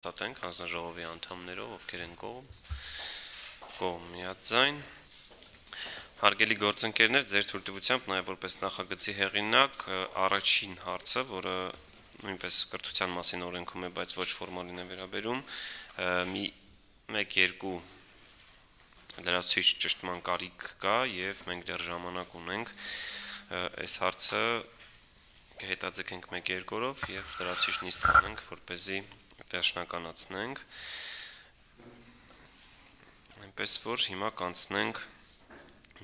Ցատենք հանձնաժողովի անդամներով, ովքեր են կողմ, կողմ միաձայն։ Հարգելի գործընկերներ, ձեր թույլտվությամբ նաև որպես նախագծի հեղինակ առաջին հարցը, որը նույնպես կրթության մասին օրենքում է, բայց ոչ ֆորմալին է վերաբերում, մի 1-2 լրացուցիչ ճշտման կարիք կա եւ մենք դեռ ժամանակ ունենք այս հարցը կհետաձգենք 1-2 օրով եւ լրացուցիչ նիստ կանենք, որ เป զի վերջնականացնենք։ Այնպես որ հիմա կանցնենք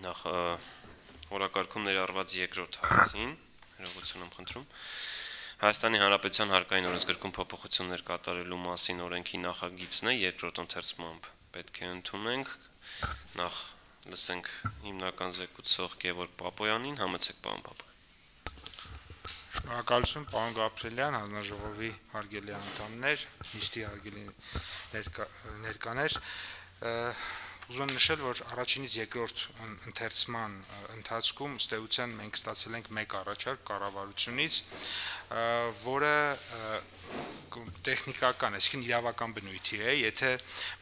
նախ օրակարգում ներառված երկրորդ հարցին, հրողություն եմ խնդրում։ Հայաստանի Հանրապետության հարկային օրենսգրքում փոփոխություններ կատարելու մասին օրենքի նախագիծն է երկրորդ ընթերցմամբ պետք է ընդունենք նախ լսենք հիմնական զեկուցող Գևորգ Պապոյանին համեցեք պարոն Պապոյան Շնորհակալություն պարոն Գաբրելյան, հանձնաժողովի հարգելի անդամներ, նիստի հարգելի ներկա, ներկաներ, ուզում եմ նշել, որ առաջինից երկրորդ ընթերցման ընթացքում ըստ էության մենք ստացել ենք մեկ առաջարկ կառավարությունից, որը տեխնիկական, այսինքն իրավական բնույթի է, եթե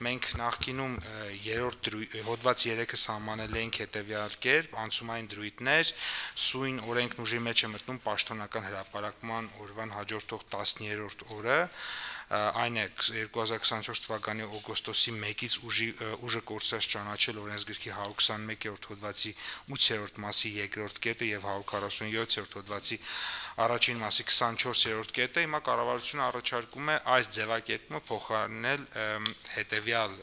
մենք նախկինում երրորդ հոդված 3-ը սահմանել ենք հետեւյալ կերպ, անցումային դրույթներ, սույն օրենքն ուժի մեջ է մտնում պաշտոնական հրապարակման օրվան հաջորդող 10-րդ օրը, այն է 2024 թվականի օգոստոսի 1-ից ուժի ուժը կորցրած ճանաչել օրենսգրքի 121-րդ հոդվածի 8-րդ մասի 2-րդ կետը եւ 147-րդ հոդվածի առաջին մասի 24-րդ կետը հիմա կառավարությունը առաջարկում է այս ձևակերպումը փոխարինել հետեւյալ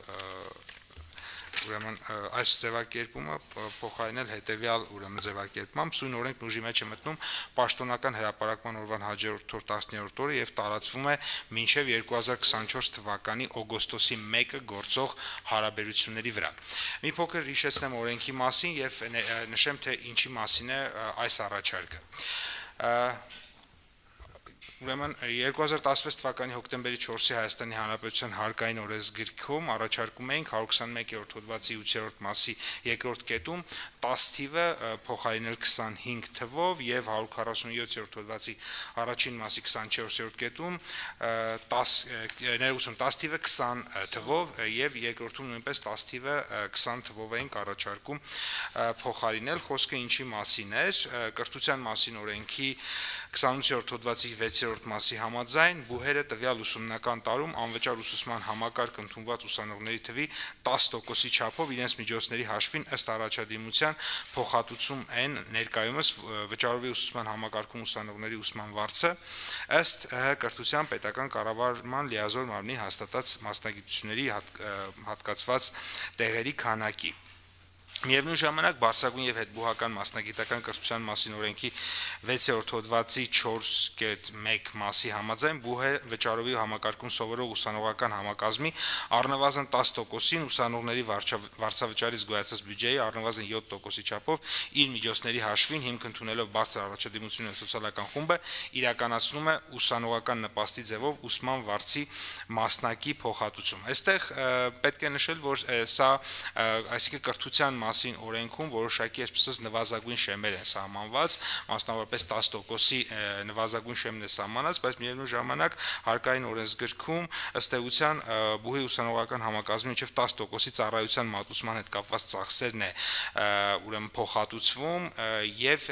ուրեմն այս ձևակերպումը փոխարինել հետեւյալ ուրեմն ձևակերպմամբ սույն օրենքն ուժի մեջ է մտնում պաշտոնական հրապարակման օրվան հաջորդ 10-րդ օրը եւ տարածվում է մինչեւ 2024 թվականի օգոստոսի 1-ը գործող հարաբերությունների վրա։ Մի փոքր հիշեցնեմ օրենքի մասին եւ նշեմ թե ինչի մասին է այս առաջարկը Ուրեմն 2016 թվականի հոկտեմբերի 4-ի Հայաստանի Հանրապետության հարկային օրենսգրքում առաջարկում էինք 121-րդ հոդվածի 8-րդ մասի 2-րդ կետում 10 թիվը փոխարինել 25 թվով եւ 147-րդ հոդվածի առաջին մասի 24-րդ կետում 10 ներողություն 10 թիվը 20 թվով եւ երկրորդում նույնպես 10 թիվը 20 թվով էինք առաջարկում փոխարինել խոսքը ինչի մասին էր կրթության մասին օրենքի 28-րդ հոդվածի 6-րդ մասի համաձայն բուհերը տվյալ ուսումնական տարում անվճար ուսուցման համակարգ ընդունված ուսանողների թվի 10%-ի չափով իրենց միջոցների հաշվին ըստ առաջադիմության փոխհատուցում են ներկայումս վճարովի ուսուցման համակարգում ուսանողների ուսման վարձը ըստ ՀՀ կրթության պետական կառավարման լիազոր մարմնի հաստատած մասնագիտությունների հատկացված տեղերի քանակի Միևնույն ժամանակ Բարսագույն եւ հետբուհական մասնագիտական կրթության մասին օրենքի 6-րդ հոդվածի 4.1 մասի համաձայն բուհե վճարովի համակարգում սովորող ուսանողական համակազմի առնվազն 10%-ին ուսանողների վարձավճարից գոյացած բյուջեի առնվազն 7%-ի չափով իր միջոցների հաշվին հիմք ընդունելով բարձր առաջադիմություն սոցիալական խումբը իրականացնում է ուսանողական նպաստի ձևով ուսման վարձի մասնակի փոխհատուցում։ Այստեղ պետք է նշել, որ սա այսինքն կրթության մասին օրենքում որոշակի այսպես նվազագույն շեմեր են սահմանված, մասնավորապես 10%-ի նվազագույն շեմն է սահմանած, բայց միևնույն ժամանակ հարկային օրենսգրքում ըստ էության բուհի ուսանողական համակազմի միջև 10%-ի ծառայության մատուցման հետ կապված ծախսերն է ուրեմն փոխհատուցվում եւ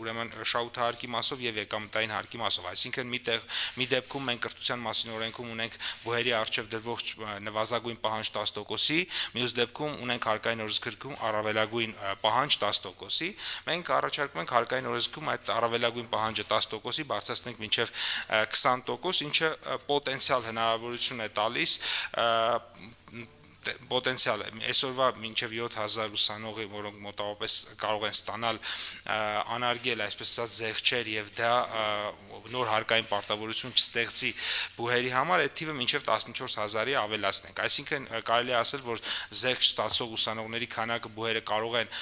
ուրեմն շահութահարկի մասով եւ եկամտային հարկի մասով, այսինքն միտեղ մի դեպքում մենք կրթության մասին օրենքում ունենք բուհերի արժեվ դրվող նվազագույն պահանջ 10%-ի, մյուս դեպքում ունենք հարկային օրենսգրքում առավելագույն պահանջ 10%-ի, մենք առաջարկում ենք հարկային օրենսգրքում այդ առավելագույն պահանջը 10%-ի բարձրացնենք մինչև 20%, ինչը պոտենցիալ հնարավորություն է տալիս պոտենցիալ է այսօրվա մինչև 7000 ուսանողի, որոնք մոտավորապես կարող են ստանալ անարգել այսպես ասած զեղչեր եւ դա նոր հարկային պարտավորություն չստեղծի բուհերի համար, այդ թիվը մինչև 14000-ի ավելացնենք։ Այսինքն կարելի է ասել, որ զեղչ ստացող ուսանողների քանակը բուհերը կարող են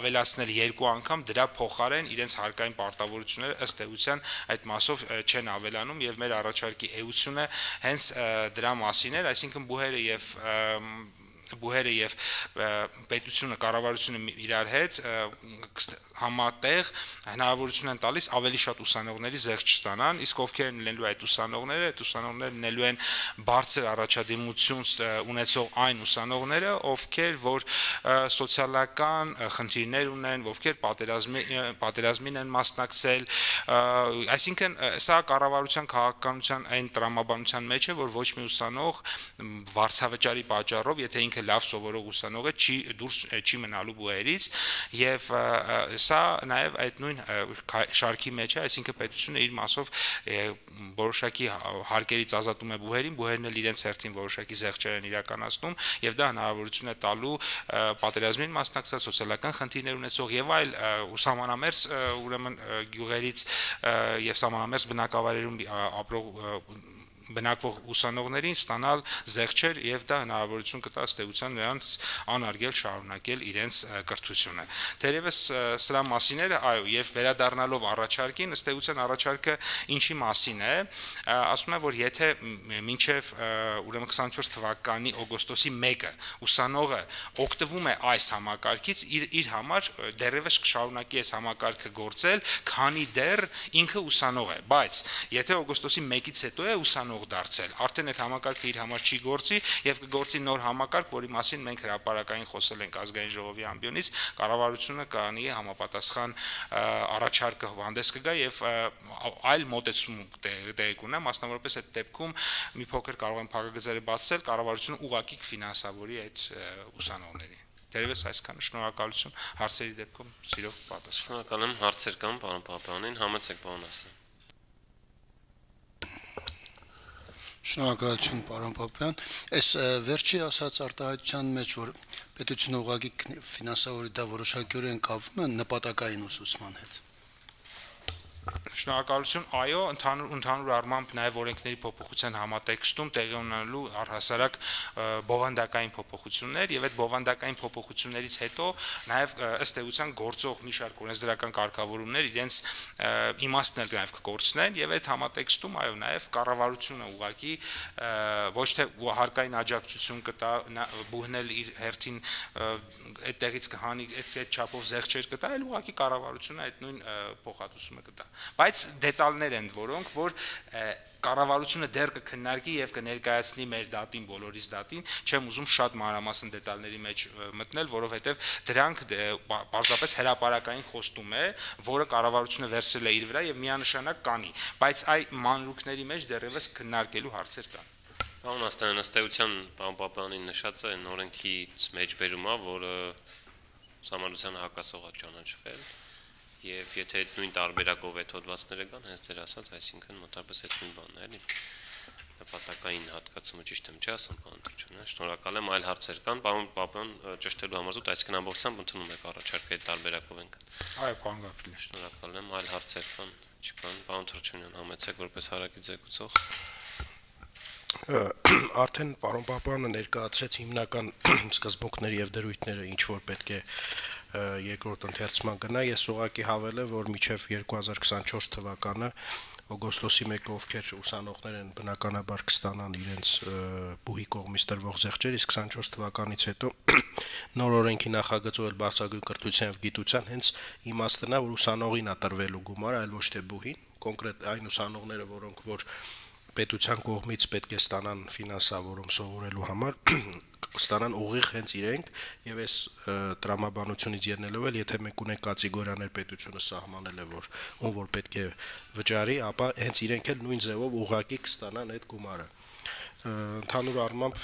ավելացնել երկու անգամ, դրա փոխարեն իրենց հարկային պարտավորությունները ըստ էության այդ մասով չեն ավելանում եւ մեր առաջարկի էությունը հենց դրա մասին էր, այսինքն բուհերը եւ բուհերը եւ պետությունը, կառավարությունը իրար հետ համատեղ հնարավորություն են տալիս ավելի շատ ուսանողների զեղչ ստանան, իսկ ովքեր են լինելու այդ ուսանողները, այդ ուսանողները լինելու են բարձր առաջադիմություն ունեցող այն ուսանողները, ովքեր որ սոցիալական խնդիրներ ունեն, ովքեր պատերազմի պատերազմին են մասնակցել, այսինքն սա կառավարության քաղաքականության այն տրամաբանության մեջ է, որ ոչ մի ուսանող վարձավճարի պատճառով, եթե ինքը լավ սովորող ուսանող է, չի դուրս չի մնալու բուհերից եւ սա նաեւ այդ նույն շարքի մեջ է, այսինքն պետությունը իր մասով որոշակի հարկերից ազատում է բուհերին, բուհերն էլ իրենց հերթին որոշակի զեղչեր են իրականացնում եւ դա հնարավորություն է տալու պատերազմին մասնակցած սոցիալական խնդիրներ ունեցող եւ այլ ուսամանամերձ ուրեմն գյուղերից եւ սահմանամերձ բնակավայրերում ապրող բնակվող ուսանողներին ստանալ զեղչեր եւ դա հնարավորություն կտա ստեյության նրանց անարգել շարունակել իրենց կրթությունը։ Տերևս սրա մասին էր, այո, եւ վերադառնալով առաջարկին, ըստեյության առաջարկը ինչի մասին է, ասում է, որ եթե մինչեւ ուրեմն 24 թվականի օգոստոսի 1-ը ուսանողը օգտվում է այս համակարգից, իր իր համար դեռևս կշարունակի այս համակարգը գործել, քանի դեռ ինքը ուսանող է, բայց եթե օգոստոսի 1-ից հետո է ուսանող գործող դարձել։ Արդեն այդ համակարգը իր համար չի գործի եւ կգործի նոր համակարգ, որի մասին մենք հրաապարակային խոսել ենք ազգային ժողովի ամբիոնից, կառավարությունը կանի համապատասխան առաջարկը հանդես կգա եւ այլ մոտեցում դե կունա, մասնավորապես այդ դեպքում մի փոքր կարող են փակագծերը բացել, կառավարությունը ուղակի կֆինանսավորի այդ ուսանողներին Դերևս այսքանը շնորհակալություն հարցերի դեպքում սիրով պատասխան։ Շնորհակալ եմ հարցեր կան պարոն Պապյանին, համեցեք պարոն ասել։ Շնորհակալություն, պարոն Պապյան։ Այս վերջի ասած արտահայտության մեջ, որ պետությունը ուղղակի ֆինանսավորի դա որոշակիորեն կապվում է նպատակային ուսուցման հետ։ Շնորհակալություն։ Այո, ընդհանուր ընդհանուր առմամբ նաև օրենքների փոփոխության համատեքստում տեղի ունենալու առհասարակ բովանդակային փոփոխություններ եւ այդ բովանդակային փոփոխություններից հետո նաև ըստ էության գործող մի շարք օրենսդրական կարգավորումներ իրենց իմաստն էլ նաև կկորցնեն եւ այդ համատեքստում այո նաև կառավարությունը ուղակի ոչ թե հարկային աջակցություն կտա բուհնել իր հերթին այդտեղից կհանի այդ չափով զեղչեր կտա, այլ ուղակի կառավարությունը այդ նույն փոխհատուցումը կտա բայց դետալներ են որոնք որ կառավարությունը դեռ կքննարկի եւ կներկայացնի մեր դատին բոլորիս դատին չեմ ուզում շատ մանրամասն դետալների մեջ մտնել որովհետեւ դրանք պարզապես հրաապարակային խոստում է որը կառավարությունը վերցրել է իր վրա եւ միանշանակ կանի բայց այ մանրուքների մեջ դեռևս քննարկելու հարցեր կան Պարոն Աստանյան, ըստ էության պարոն Պապյանին նշած է նորենքից մեջ բերում է, որը համալության հակասողա ճանաչվել եւ եթե այդ նույն տարբերակով այդ հոդվածները կան, հենց ձեր ասած, այսինքն մոտարպես այդ նույն բանն է, էլի նպատակային հատկացումը ճիշտ եմ չի ասում, պարոն Տրչյանը։ Շնորհակալ եմ, այլ հարցեր կան, պարոն Պապյան, ճշտելու համար զուտ, այսինքն ամբողջությամբ ընդունում եք առաջարկը այդ տարբերակով ենք։ Այո, պարոն Գաբրիել։ Շնորհակալ եմ, այլ հարցեր կան, չկան, պարոն Տրչյանը, համեցեք որպես հարակի ձեկուցող արդեն պարոն Պապյանը ներկայացրեց հիմնական սկզբունքները եւ դրույթները, ինչ որ պետք է երկրորդ ընթերցման գնա, ես ուղղակի հավելեմ, որ միջև 2024 թվականը օգոստոսի 1-ը ովքեր ուսանողներ են բնականաբար կստանան իրենց բուհի կողմից տրվող զեղչեր, իսկ 24 թվականից հետո նոր օրենքի նախագծով բարձրագույն կրթության եւ գիտության հենց իմաստն է, որ ուսանողին է տրվելու գումարը, այլ ոչ թե բուհին, կոնկրետ այն ուսանողները, որոնք որ պետության կողմից պետք է ստանան ֆինանսավորում սովորելու համար կստանան ուղիղ հենց իրենք եւ այս տրամաբանությունից ելնելով էլ եթե մենք ունենք կատեգորիաներ պետությունը սահմանել է որ ում որ պետք է վճարի, ապա հենց իրենք էլ նույն ձևով ուղակի կստանան այդ գումարը ընդհանուր առմամբ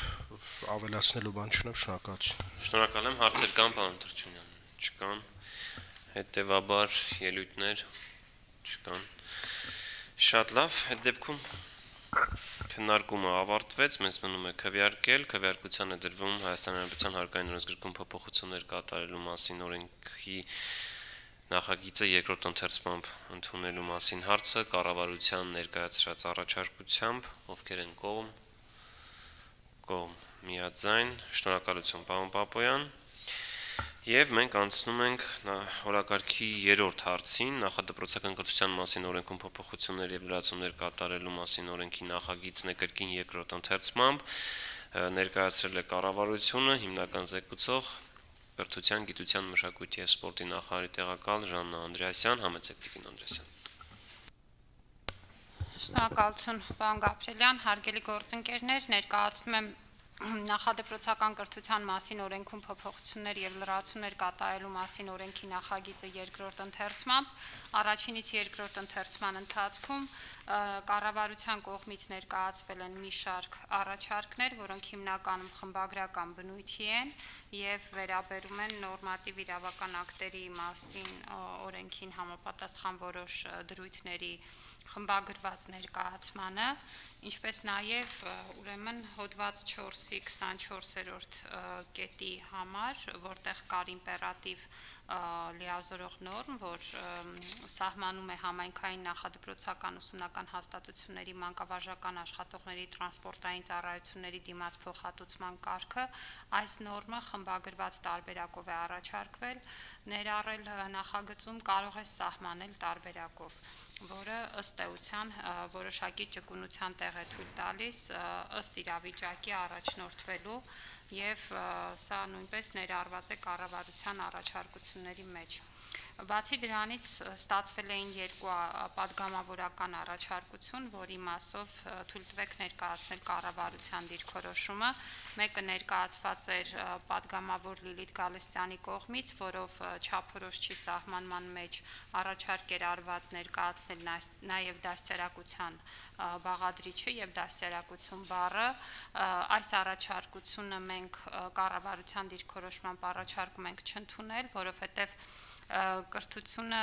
ավելացնելու բան չունեմ շնորհակալություն շնորհակալ եմ հարցեր կան պարոն Տրչունյան չկան հետեւաբար ելույթներ չկան շատ լավ այդ դեպքում քննարկումը ավարտվեց, մեզ մնում է քվեարկել, քվեարկության է դրվում Հայաստանի Հանրապետության հարկային օրենսգրքում փոփոխություններ կատարելու մասին օրենքի նախագիծը երկրորդ ընթերցմամբ ընդունելու մասին հարցը կառավարության ներկայացրած առաջարկությամբ, ովքեր են կողմ, կողմ միաձայն, շնորհակալություն պարոն Պապոյան։ Եվ մենք անցնում ենք օրակարգի երրորդ հարցին, նախադպրոցական կրթության մասին օրենքում փոփոխություններ եւ լրացումներ կատարելու մասին օրենքի նախագիծն է կրկին երկրորդ ընթերցմամբ։ ներկայացրել է կառավարությունը հիմնական զեկուցող Կրթության, գիտության, մշակույթի եւ սպորտի նախարարի տեղակալ Ժաննա Անդրեասյան, համեցեք Տիֆին Անդրեասյան։ Շնորհակալություն, պարոն Գաբրելյան, հարգելի գործընկերներ, ներկայացնում եմ նախադեպրոցական կրթության մասին օրենքում փոփոխություններ եւ լրացումներ կատարելու մասին օրենքի նախագիծը երկրորդ ընթերցմամբ առաջինից երկրորդ ընթերցման ընթացքում կառավարության կողմից ներկայացվել են մի շարք առաջարկներ, որոնք հիմնականում խմբագրական բնույթի են եւ վերաբերում են նորմատիվ իրավական ակտերի մասին օրենքին համապատասխան որոշ դրույթների խմբագրված ներկայացմանը ինչպես նաև ուրեմն հոդված 4-ի 24-րդ կետի համար, որտեղ կար իմպերատիվ լիազորող նորմ, որ սահմանում է համայնքային նախադպրոցական ուսումնական հաստատությունների մանկավարժական աշխատողների տրանսպորտային ծառայությունների դիմաց փոխհատուցման կարգը, այս նորմը խմբագրված տարբերակով է առաջարկվել, ներառել նախագծում կարող է սահմանել տարբերակով որը ըստ էության որոշակի ճկունության տեղ է թույլ տալիս ըստ իրավիճակի առաջնորդվելու եւ սա նույնպես ներառված է կառավարության առաջարկությունների մեջ։ Բացի դրանից ստացվել էին երկու падգամավորական առաջարկություն, որի մասով թույլ տվեք ներկայացնել կառավարության դիրքորոշումը։ Մեկը ներկայացված էր падգամավոր Լիլիթ Գալստյանի կողմից, որով չափորոշչի սահմանման մեջ առաջարկեր արված ներկայացնել նաև դաստիարակության բաղադրիչը եւ դաստիարակություն բառը այս առաջարկությունը մենք կառավարության դիրքորոշմամբ առաջարկում ենք չընդունել, որովհետեւ կրթությունը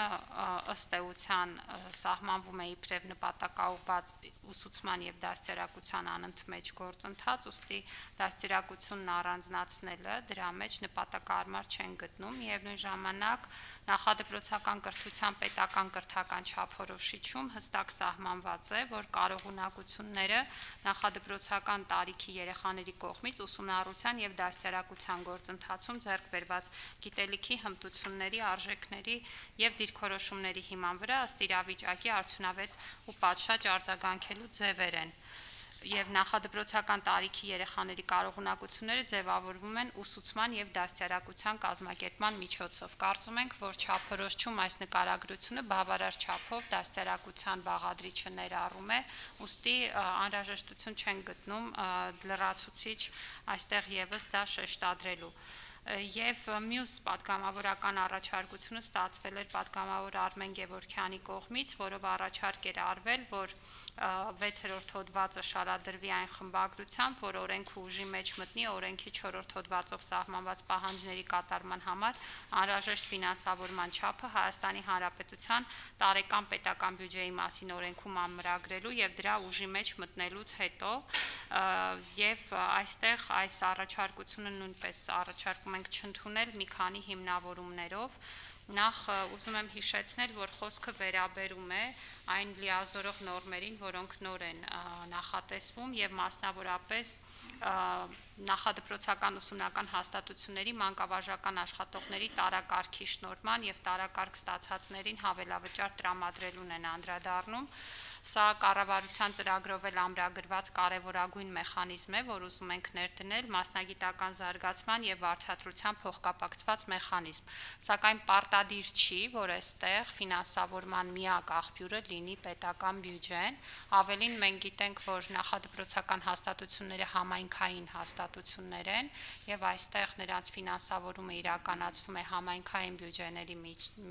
ըստ էության սահմանվում է իբրև նպատակաուղված ուսուցման եւ դաստիարակության անընդմեջ գործընթաց, ուստի դաստիարակությունն առանձնացնելը դրա մեջ նպատակարար չեն գտնում եւ նույն ժամանակ նախադպրոցական կրթության պետական կրթական չափորոշիչում հստակ սահմանված է, որ կարողունակությունները նախադպրոցական տարիքի երեխաների կողմից ուսումնառության եւ դաստիարակության գործընթացում ձեռք բերված գիտելիքի հմտությունների արժե արժեքների եւ դիրքորոշումների հիման վրա ըստ իրավիճակի արդյունավետ ու պատշաճ արձագանքելու ձևեր են եւ նախադպրոցական տարիքի երեխաների կարողունակությունները ձևավորվում են ուսուցման եւ դաստիարակության կազմակերպման միջոցով։ Կարծում ենք, որ չափորոշչում այս նկարագրությունը բավարար չափով դաստիարակության բաղադրիչը ներառում է, ուստի անհրաժեշտություն չեն գտնում լրացուցիչ այստեղ եւս դա շեշտադրելու եւ մյուս падգամավորական առաջարկությունը ստացվել էր падգամավոր Արմեն Գևորքյանի կողմից, որով առաջարկ էր արվել, որ 6-րդ հոդվածը շարադրվի այն խմբագրությամբ, որ օրենքը ուժի մեջ մտնի օրենքի 4-րդ հոդվածով սահմանված պահանջների կատարման համար անհրաժեշտ ֆինանսավորման չափը Հայաստանի Հանրապետության տարեկան պետական բյուջեի մասին օրենքում ամրագրելու եւ դրա ուժի մեջ մտնելուց հետո եւ այստեղ այս առաջարկությունը նույնպես առաջարկում ուզում ենք չընդունել մի քանի հիմնավորումներով նախ ուզում եմ հիշեցնել, որ խոսքը վերաբերում է այն լիազորող նորմերին, որոնք նոր են նախատեսվում եւ մասնավորապես նախադպրոցական ուսումնական հաստատությունների մանկավարժական աշխատողների տարակարգի շնորհման եւ տարակարգ ստացածներին հավելավճար տրամադրելուն են անդրադառնում Սա կառավարության ծրագրով էլ ամրագրված կարևորագույն մեխանիզմ է, որ ուզում ենք ներդնել մասնագիտական զարգացման եւ վարչատրության փոխկապակցված մեխանիզմ։ Սակայն պարտադիր չի, որ այստեղ ֆինանսավորման միակ աղբյուրը լինի պետական բյուջեն։ Ավելին մենք գիտենք, որ նախադպրոցական հաստատությունները համայնքային հաստատություններ են եւ այստեղ նրանց ֆինանսավորումը իրականացվում է համայնքային բյուջեների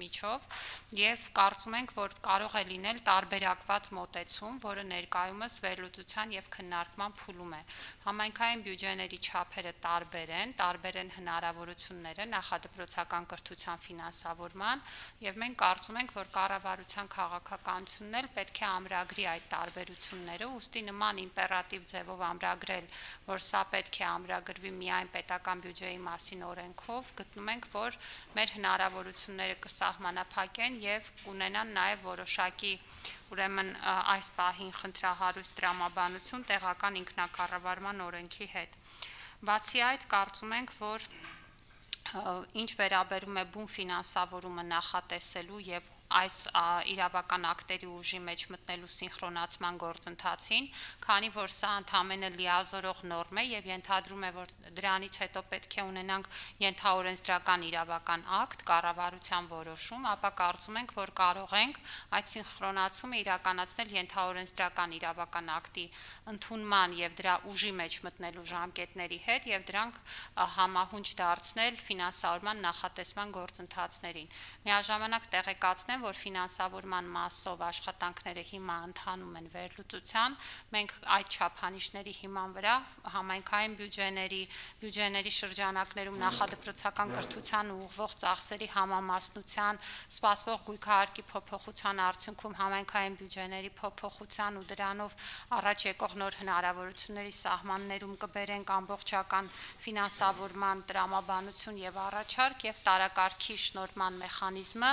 միջով եւ կարծում ենք, որ կարող է լինել տարբերակված մոտեցում, որը ներկայումս վերլուծության եւ քննարկման փուլում է։ Համայնքային բյուջեների չափերը տարբեր են, տարբեր են հնարավորությունները նախադպրոցական կրթության ֆինանսավորման եւ մենք կարծում ենք, որ կառավարության քաղաքականությունն էլ պետք է ամրագրի այդ տարբերությունները, ուստի նման իմպերատիվ ձևով ամրագրել, որ սա պետք է ամրագրվի միայն պետական բյուջեի մասին օրենքով, գտնում ենք, որ մեր հնարավորությունները կսահմանափակեն եւ կունենան նաեւ որոշակի ուրեմն այս պահին խնդրահարույց դրամաբանություն տեղական ինքնակառավարման օրենքի հետ։ Բացի այդ, կարծում ենք, որ ինչ վերաբերում է բուն ֆինանսավորումը նախատեսելու եւ այս իրավական ակտերի ուժի մեջ մտնելու սինխրոնացման գործընթացին, քանի որ սա ընդամենը լիազորող նորմ է եւ ենթադրում է, որ դրանից հետո պետք է ունենանք ենթաօրենսդրական իրավական ակտ, կառավարության որոշում, ապա կարծում ենք, որ կարող ենք այդ սինխրոնացումը իրականացնել ենթաօրենսդրական իրավական ակտի ընդունման եւ դրա ուժի մեջ մտնելու ժամկետների հետ եւ դրանք համահունչ դարձնել ֆինանսավորման նախատեսման գործընթացներին։ Միաժամանակ տեղեկացնեմ, որ ֆինանսավորման մասով աշխատանքները հիմա ընթանում են վերլուծության։ Մենք այդ չափանիշների հիման վրա համայնքային բյուջեների, բյուջեների շրջանակներում նախադպրոցական կրթության ուղղվող ծախսերի համամասնության, սպասվող գույքահարկի փոփոխության արդյունքում համայնքային բյուջեների փոփոխության ու դրանով առաջ եկող նոր հնարավորությունների սահմաններում կբերենք ամբողջական ֆինանսավորման տրամաբանություն եւ առաջարկ եւ տարակարգի շնորհման մեխանիզմը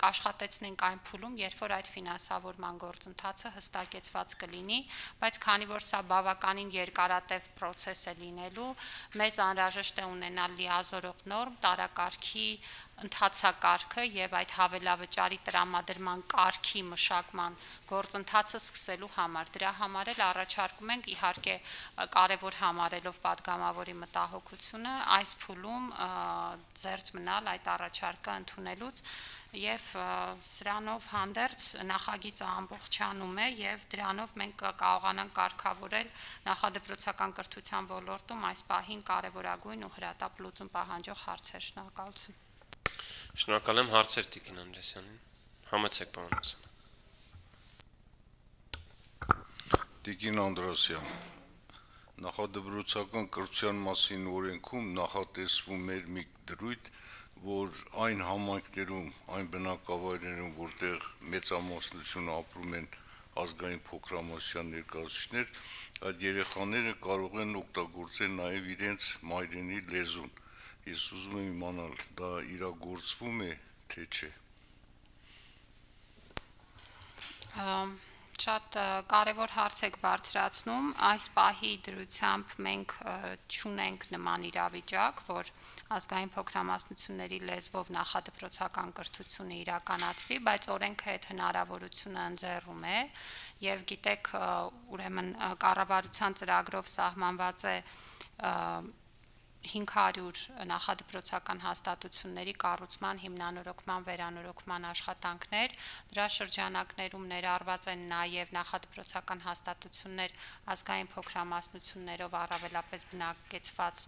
կաշխատեցնենք այն փուլում, երբ որ այդ ֆինանսավորման գործընթացը հստակեցված կլինի, բայց քանի որ սա բավականին երկարատև process է լինելու, մեզ անհրաժեշտ է ունենալ լիազորող նորմ, տարակարգի ընթացակարգը եւ այդ հավելավճարի տրամադրման կարգի մշակման գործընթացը սկսելու համար։ Դրա համար էլ առաջարկում ենք իհարկե կարևոր համարելով падգամավորի մտահոգությունը այս փուլում ծերծ մնալ այդ առաջարկը ընդունելուց եւ սրանով հանդերձ նախագիծը ամբողջանում է եւ դրանով մենք կարողանանք կարգավորել նախադպրոցական կրթության ոլորտում այս պահին կարևորագույն ու հրատապ լուծում պահանջող հարցեր։ Շնորհակալություն։ Շնորհակալ եմ հարցեր Տիկին Անդրեսյանին։ Համեցեք պարոն Հասան։ Տիկին Անդրոսյան, նախադպրոցական կրթության մասին օրենքում նախատեսվում էր մի դրույթ, որ այն համայնքներում, այն բնակավայրերում, որտեղ մեծամասնությունը ապրում են ազգային փոքրամասնության ներկայացուցիչներ, այդ երեխաները կարող են օգտագործել նաև իրենց մայրենի լեզուն։ Ես ուզում եմ իմանալ, դա իրագործվում է, թե չէ։ Շատ կարևոր հարց եք բարձրացնում։ Այս պահի դրությամբ մենք ճունենք նման իրավիճակ, որ ազգային փոքրամասնությունների լեզվով նախադպրոցական կրթությունը իրականացվի, բայց օրենքը այդ հնարավորությունը ընձեռում է եւ գիտեք ուրեմն կառավարության ծրագրով սահմանված է 500 նախադպրոցական հաստատությունների կառուցման հիմնանորոգման վերանորոգման աշխատանքներ դրա շրջանակներում ներառված են նաև նախադպրոցական հաստատություններ ազգային փոքրամասնություններով առավելապես բնակեցված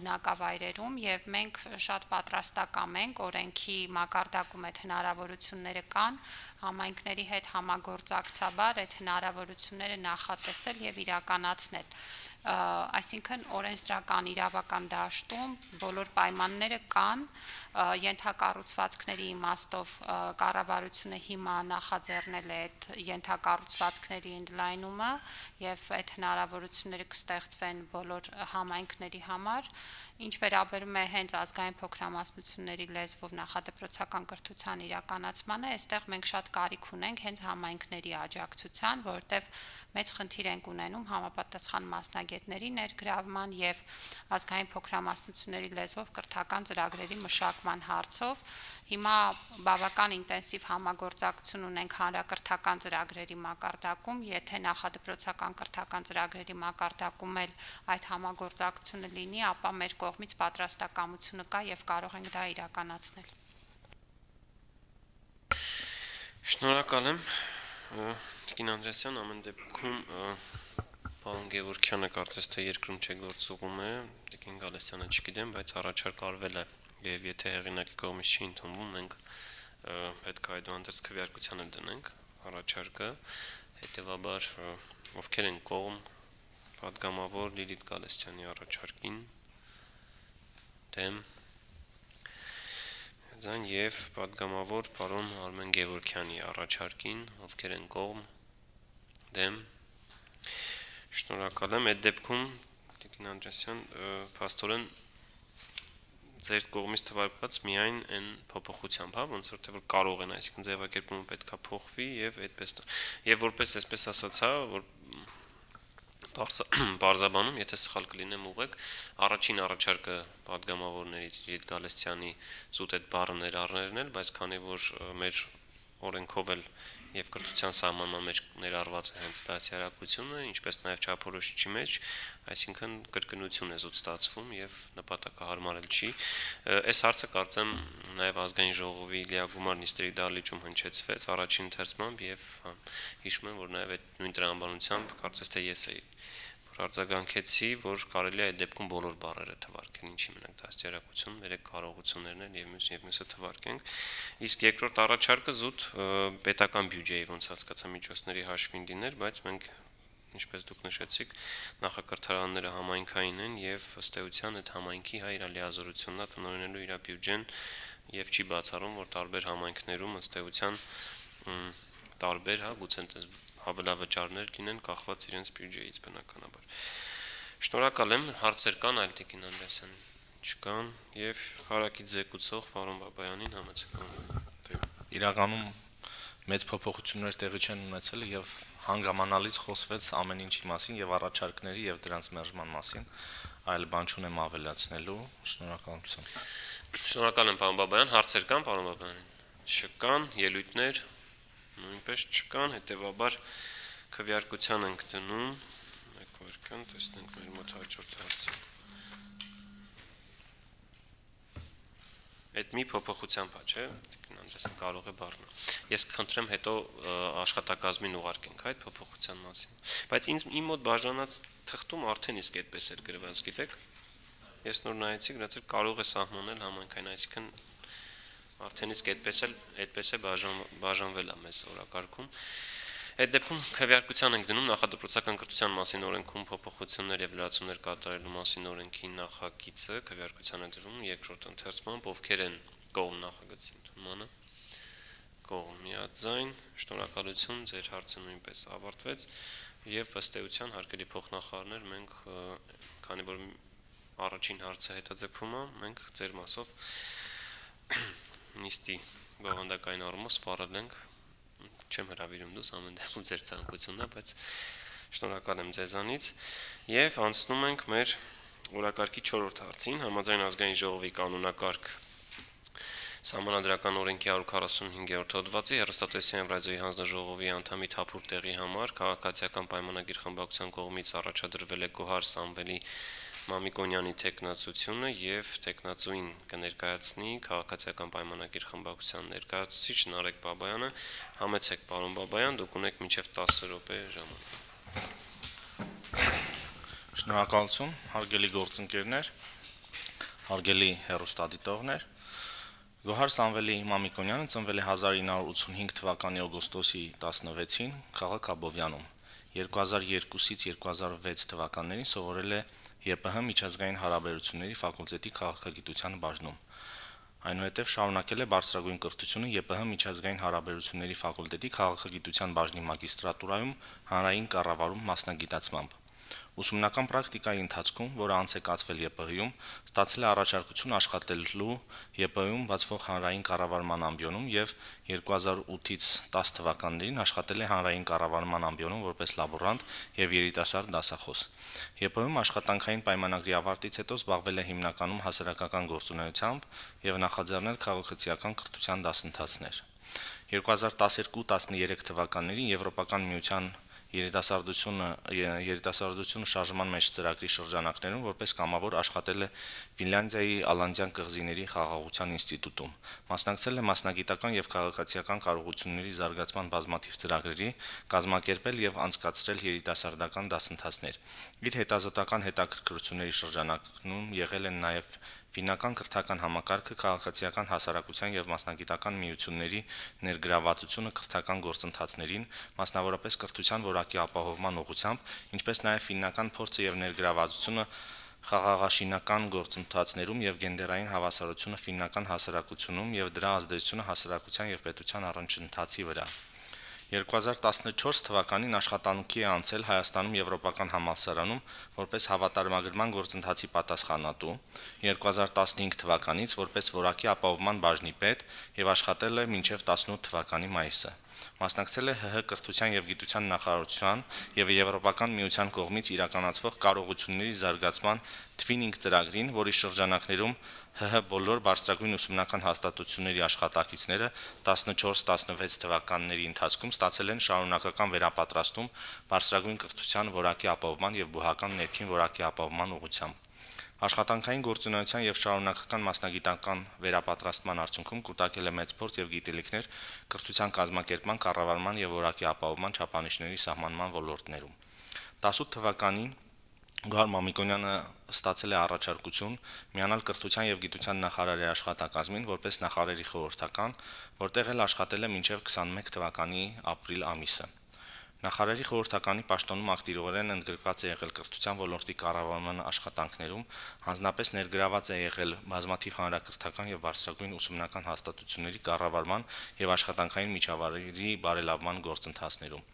բնակավայրերում եւ մենք շատ պատրաստակամ ենք օրենքի մակարդակում այդ հնարավորությունները կան համայնքների հետ համագործակցաբար այդ հնարավորությունները նախատեսել եւ իրականացնել այսինքն օրենսդրական իրավական դաշտում բոլոր պայմանները կան ենթակառուցվածքների իմաստով կառավարությունը հիմա նախաձեռնել է այդ ենթակառուցվածքների ընդլայնումը եւ այդ հնարավորությունները կստեղծվեն բոլոր համայնքների համար Ինչ վերաբերում է հենց ազգային փոքրամասնությունների լեզվով նախադպրոցական կրթության իրականացմանը, այստեղ մենք շատ կարիք ունենք հենց համայնքների աջակցության, որովհետև մեծ խնդիր ենք ունենում համապատասխան մասնագետների ներգրավման եւ ազգային փոքրամասնությունների լեզվով կրթական ծրագրերի մշակման հարցով։ Հիմա բավական ինտենսիվ համագործակցություն ունենք հանրակրթական ծրագրերի մակարդակում, եթե նախադպրոցական կրթական ծրագրերի մակարդակում էլ այդ համագործակցությունը լինի, ապա մեր կողմից պատրաստակամությունը կա եւ կարող ենք դա իրականացնել։ Շնորհակալ եմ։ Տիկին Անդրեասյան ամեն դեպքում պարոն Գևորքյանը կարծես թե երկրում չէ գործողում է, Տիկին Գալեսյանը չգիտեմ, բայց առաջարկարվել է եւ եթե հեղինակի կողմից չի ընդունվում, մենք պետք է այդուհանդերձ քվեարկությանը դնենք առաջարկը, հետեւաբար ովքեր են կողմ падգամավոր Լիլիթ Գալեսյանի առաջարկին դեմ ձայն եւ падգամավոր պարոն Արմեն Գևորքյանի առաջարկին, ովքեր են կողմ դեմ Շնորհակալ եմ այդ դեպքում Տիկին Անդրեասյան пастоրեն ձեր կողմից թվարկված միայն այն փոփոխությամբ, հա, ոնց որ թե որ կարող են, այսինքն ձևակերպումը պետքա փոխվի եւ այդպես եւ որպես այսպես ասած, հա, որ բարձաբանում, եթե սխալ կլինեմ ուղեք, առաջին առաջարկը падգամավորներից Իրիտ Գալստյանի զուտ այդ բառը ներառներն էլ, բայց քանի որ մեր օրենքով էլ եւ կրթության սահմանման մեջ ներառված է հենց դասյարակությունը, ինչպես նաեւ չափորոշիչի մեջ, այսինքն կրկնություն է զուտ ստացվում եւ նպատակահարմարել չի։ Այս հարցը կարծեմ նաեւ ազգային ժողովի Իլիա Գումար նիստրի դալիճում հնչեցվեց առաջին ընթերցմամբ եւ հա, հիշում եմ, որ նաեւ այդ նույն տրամաբանությամբ կարծես թե ես էի արձագանքեցի, որ կարելի է այդ դեպքում բոլոր բարերը թվարկել, ինչի մենակ դաստիարակություն, մեր կարողություններն են եւ մյուս եւ մյուսը թվարկենք։ Իսկ երկրորդ առաջարկը զուտ պետական բյուջեի ոնց հասկացա միջոցների հաշվին լիներ, բայց մենք ինչպես դուք նշեցիք, նախակրթարանները համայնքային են եւ ըստ էության այդ համայնքի հայ իրալիազորությունն է տնօրինելու իր բյուջեն եւ չի բացառում, որ տարբեր համայնքներում ըստ էության տարբեր, հա, գուցե հավելավճարներ լինեն կախված իրենց բյուջեից բնականաբար։ Շնորհակալ եմ, հարցեր կան այլ Տիկին Անդրեսյան չկան եւ հարակից զեկուցող պարոն Բաբայանին համեցեք։ Իրականում մեծ փոփոխություններ տեղի չեն ունեցել եւ հանգամանալից խոսվեց ամեն ինչի մասին եւ առաջարկների եւ դրանց մերժման մասին, այլ բան չունեմ ավելացնելու։ Շնորհակալություն։ Շնորհակալ եմ պարոն Բաբայան, հարցեր կան պարոն Բաբայանին։ Չկան, ելույթներ նույնպես չկան, հետեւաբար քվեարկության ենք դնում։ Մեկ վարքան, տեսնենք մեր մոտ հաջորդ հարցը։ Այդ մի փոփոխությամբ է, չէ՞, Անդրեսյան կարող է բառնա։ Ես կխնդրեմ հետո աշխատակազմին ուղարկենք այդ փոփոխության մասին։ Բայց ինձ իմ մոտ բաժանած թղթում արդեն իսկ այդպես էր գրված, գիտեք։ Ես նոր նայեցի, գրած էր կարող է սահմանել համանքային, այսինքն արդեն իսկ այդպես էլ այդպես է բաժան բաժանվել է մեզ օրակարգում Այդ դեպքում քվեարկության ենք դնում նախադպրոցական կրթության մասին օրենքում փոփոխություններ եւ լրացումներ կատարելու մասին օրենքի նախագիծը քվեարկության է դրում երկրորդ ընթերցմամբ ովքեր են կողմ նախագծի ընդունմանը կողմ միաձայն շնորհակալություն ձեր հարցը նույնպես ավարտվեց եւ ըստ էության հարկելի փոխնախարարներ մենք քանի որ առաջին հարցը հետաձգվում է մենք ձեր մասով նիստի բովանդակային առումով սպառել ենք չեմ հravirում դուս ամեն դեպքում ձեր ցանկությունն է բայց շնորհակալ եմ ձեզանից եւ անցնում ենք մեր օրակարգի 4-րդ հարցին համաձայն ազգային ժողովի կանոնակարգ Սահմանադրական օրենքի 145-րդ հոդվածի հերոստատեսյան եւ ռադիոյի հանձնաժողովի անդամի թափուր տեղի համար քաղաքացիական պայմանագիր խմբակցության կողմից առաջադրվել է Գոհար Սամվելի Մամիկոնյանի տեխնացությունը եւ տեխնացուին կներկայացնի քաղաքացիական պայմանագիր խմբակցության ներկայացուցիչ Նարեկ Բաբայանը։ Համեցեք, պարոն Բաբայան, դուք ունեք մինչև 10 րոպե ժամանակ։ Շնորհակալություն, հարգելի գործընկերներ, հարգելի հերոստատիտողներ։ Գոհար Սամվելի Մամիկոնյանը ծնվել է 1985 թվականի օգոստոսի 16-ին քաղաք Աբովյանում։ 2002-ից 2006 թվականներին սովորել է ԵՊՀ միջազգային հարաբերությունների ֆակուլտետի քաղաքագիտության բաժնում։ Այնուհետև շարունակել է բարձրագույն կրթությունը ԵՊՀ միջազգային հարաբերությունների ֆակուլտետի քաղաքագիտության բաժնի մագիստրատուրայում հանրային կառավարում մասնագիտացմամբ։ Ուսումնական պրակտիկայի ընթացքում, որը անց է կացվել ԵՊՀ-ում, ստացել է առաջարկություն աշխատելու ԵՊՀ-ում բացվող հանրային կառավարման ամբիոնում եւ 2008-ից 10 թվականներին աշխատել է հանրային կառավարման ամբիոնում որպես լաբորանտ եւ երիտասարդ դասախոս։ ԵՊՀ-ում աշխատանքային պայմանագրի ավարտից հետո զբաղվել է հիմնականում հասարակական գործունեությամբ եւ նախաձեռնել քաղաքացիական կրթության դասընթացներ։ 2012-13 թվականներին Եվրոպական միության երիտասարդությունը երիտասարդությունը շարժման մեջ ծրագրի շրջանակներում որպես կամավոր աշխատել է Ֆինլանդիայի Ալանդյան կղզիների խաղաղության ինստիտուտում։ Մասնակցել է մասնագիտական եւ քաղաքացիական կարողությունների զարգացման բազմաթիվ ծրագրերի, կազմակերպել եւ անցկացրել երիտասարդական դասընթացներ։ Իր հետազոտական հետաքրքրությունների շրջանակում եղել են նաեւ Ֆինական կրթական համակարգը քաղաքացիական հասարակության եւ մասնագիտական միությունների ներգրավվածությունը կրթական գործընթացներին, մասնավորապես կրթության որակի ապահովման ուղղությամբ, ինչպես նաեւ ֆինական փորձը եւ ներգրավվածությունը խաղաղաշինական գործընթացներում եւ գենդերային հավասարությունը ֆինական հասարակությունում եւ դրա ազդեցությունը հասարակության եւ պետության առընչընթացի վրա։ 2014 թվականին աշխատանքի է անցել Հայաստանում Եվրոպական համալսարանում որպես հավատարմագրման գործընթացի պատասխանատու, 2015 թվականից որպես որակի ապահովման բաժնի պետ եւ աշխատել է մինչեւ 18 թվականի մայիսը։ Մասնակցել է ՀՀ կրթության եւ գիտության նախարարության եւ Եվրոպական միության կողմից իրականացվող կարողությունների զարգացման Twinning ծրագրին, որի շրջանակներում ՀՀ բոլոր բարձրագույն ուսումնական հաստատությունների աշխատակիցները 14-16 թվականների ընթացքում ստացել են շարունակական վերապատրաստում բարձրագույն կրթության որակի ապահովման եւ բուհական ներքին որակի ապահովման ուղղությամբ։ Աշխատանքային գործունեության եւ շարունակական մասնագիտական վերապատրաստման արդյունքում կուտակել է մեծ փորձ եւ գիտելիքներ կրթության կազմակերպման, կառավարման եւ որակի ապահովման չափանիշների սահմանման ոլորտներում։ 18 թվականին Գար Մամիկոնյանը ստացել է առաջարկություն միանալ կրթության եւ գիտության նախարարի աշխատակազմին որպես նախարարի խորհրդական, որտեղ էլ աշխատել է մինչեւ 21 թվականի ապրիլ ամիսը։ Նախարարի խորհրդականի պաշտոնում ակտիվորեն ընդգրկված է եղել կրթության ոլորտի կառավարման աշխատանքներում, հանձնապես ներգրաված է եղել բազմաթիվ հանրակրթական եւ բարձրագույն ուսումնական հաստատությունների կառավարման եւ աշխատանքային միջավայրի բարելավման գործընթացներում։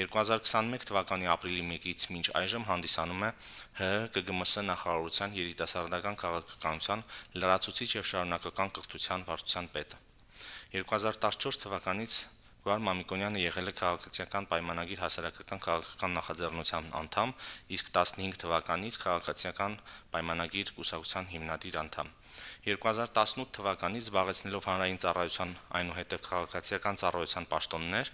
2021 թվականի ապրիլի 1-ից մինչ այժմ հանդիսանում է ՀՀ ԿԳՄՍ նախարարության երիտասարդական քաղաքականության լրացուցիչ եւ շարունակական կրթության վարչության պետ։ 2014 թվականից Վար Մամիկոնյանը եղել է քաղաքացիական պայմանագիր հասարակական քաղաքական նախաձեռնության անդամ, իսկ 15 թվականից քաղաքացիական պայմանագիր կուսակցության հիմնադիր անդամ։ 2018 թվականից զբաղեցնելով հանրային ծառայության այնուհետև քաղաքացիական ծառայության պաշտոններ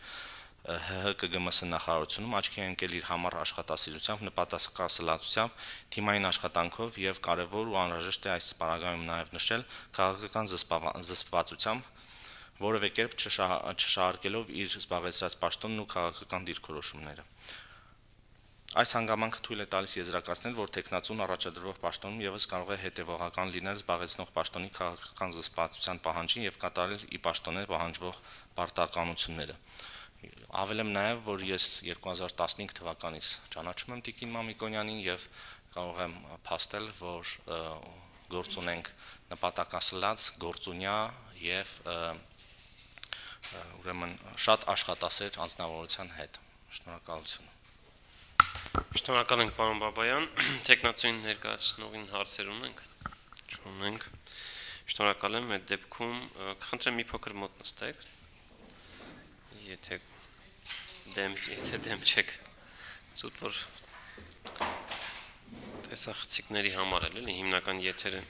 ՀՀ ԿԳՄՍ նախարարությունում աչքի է ընկել իր համար աշխատասիրությամբ, նպատակասլացությամբ, թիմային աշխատանքով եւ կարեւոր ու անհրաժեշտ է այս պարագայում նաեւ նշել քաղաքական զսպվածությամբ որևէ կերպ չշահարկելով իր զբաղեցրած պաշտոնն ու քաղաքական դիրքորոշումները։ Այս հանգամանքը թույլ է տալիս եզրակացնել, որ տեխնացուն առաջադրվող պաշտոնում եւս կարող է հետևողական լինել զբաղեցնող պաշտոնի քաղաքական զսպվածության պահանջին եւ կատարել ի պաշտոներ պահանջվող պարտականությունները։ Ավելեմ նաեւ, որ ես 2015 թվականից ճանաչում եմ Տիկին Մամիկոնյանին եւ կարող եմ փաստել, որ գործ ունենք նպատակասլաց, գործունյա եւ և, ուրեմն շատ աշխատասեր անձնավորության հետ։ Շնորհակալություն։ Շնորհակալ ենք պարոն Բաբայան, տեխնացուին ներկայացնողին հարցեր ունենք։ Չունենք։ Շնորհակալ եմ այդ դեպքում կխնդրեմ մի փոքր մոտ նստեք։ Եթե դեմ եթե դեմ չեք զուտ որ տեսախցիկների համար էլ էլի հիմնական եթերը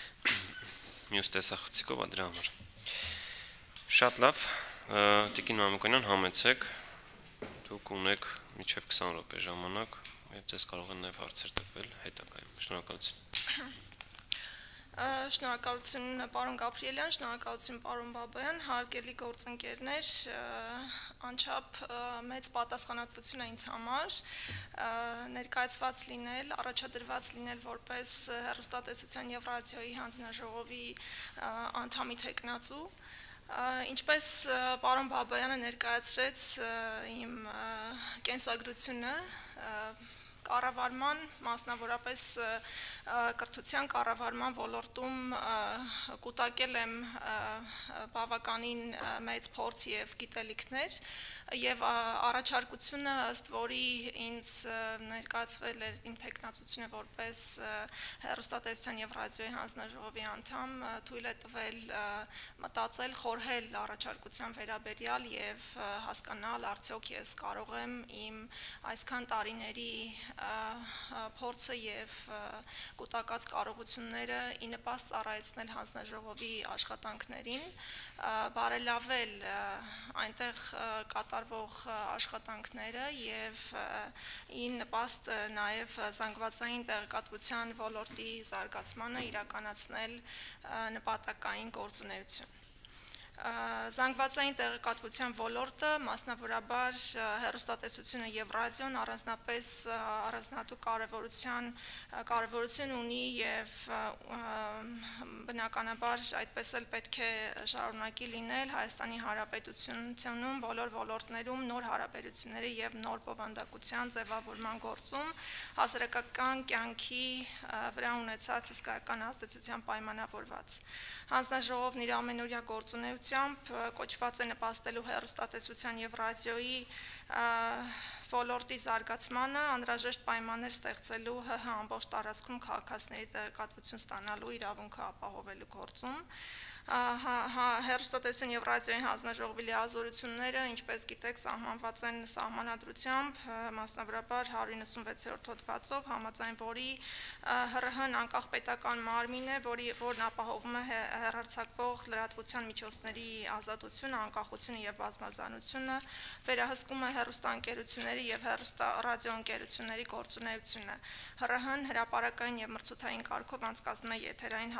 մյուս տեսախցիկով է դրա համար Շատ լավ, Տիկին Մամիկոնյան, համեցեք։ Դուք ունեք միջև 20 րոպե ժամանակ եւ ձեզ կարող են նաեւ հարցեր տվել հետագայում։ Շնորհակալություն։ Շնորհակալություն պարոն Գաբրիելյան, շնորհակալություն պարոն Բաբայան, հարգելի գործընկերներ, անչափ մեծ պատասխանատվություն է ինձ համար ներկայացված լինել, առաջադրված լինել որպես հերոստատեսության եւ ռադիոյի հանձնաժողովի անդամի տեխնացու Ինչպես պարոն Բաբայանը ներկայացրեց իմ կենսագրությունը կառավարման, մասնավորապես կրթության կառավարման ոլորտում կուտակել եմ բավականին մեծ փորձ եւ գիտելիքներ եւ առաջարկությունը ըստ որի ինձ ներկայացվել էր իմ տեխնացությունը որպես հեռուստատեսության եւ ռադիոյի հանձնաժողովի անդամ թույլ է տվել մտածել, խորհել առաջարկության վերաբերյալ եւ հասկանալ արդյոք ես կարող եմ իմ այսքան տարիների փորձը եւ կուտակած կարողությունները ի նպաստ ծառայեցնել հանձնաժողովի աշխատանքներին, բարելավել այնտեղ կատարվող աշխատանքները եւ ի նպաստ նաեւ զանգվածային տեղեկատվության ոլորտի զարգացմանը իրականացնել նպատակային գործունեություն զանգվածային տեղեկատվության ոլորտը, մասնավորաբար հեռուստատեսությունը եւ ռադիոն առանձնապես առանձնատու կարևորության կարևորություն ունի եւ բնականաբար այդպես էլ պետք է շարունակի լինել Հայաստանի Հանրապետությունում բոլոր ոլորտներում նոր հարաբերությունների եւ նոր բովանդակության ձևավորման գործում հասարակական կյանքի վրա ունեցած հսկայական ազդեցության պայմանավորված։ Հանձնաժողովն իր ամենօրյա գործունեությամբ կոչված է նպաստելու հեռուստատեսության եւ ռադիոյի ոլորտի զարգացմանը անհրաժեշտ պայմաններ ստեղծելու ՀՀ ամբողջ տարածքում քաղաքացիների տեղեկատվություն ստանալու իրավունքը ապահովելու գործում հերոստատեսին եւ ռադիոյի հանձնաժողովի լիազորությունները, ինչպես գիտեք, սահմանված են սահմանադրությամբ, մասնավորապես 196-րդ հոդվածով, համաձայն որի ՀՌՀ-ն անկախ պետական մարմին է, որի որն ապահովում է հերարցակվող լրատվության միջոցների ազատությունը, անկախությունը եւ բազմազանությունը, վերահսկում է հերոստանգերությունների եւ հերոստառադիոընկերությունների գործունեությունը։ ՀՌՀ-ն հրաապարական եւ մրցութային կարգով անցկացնում է եթերային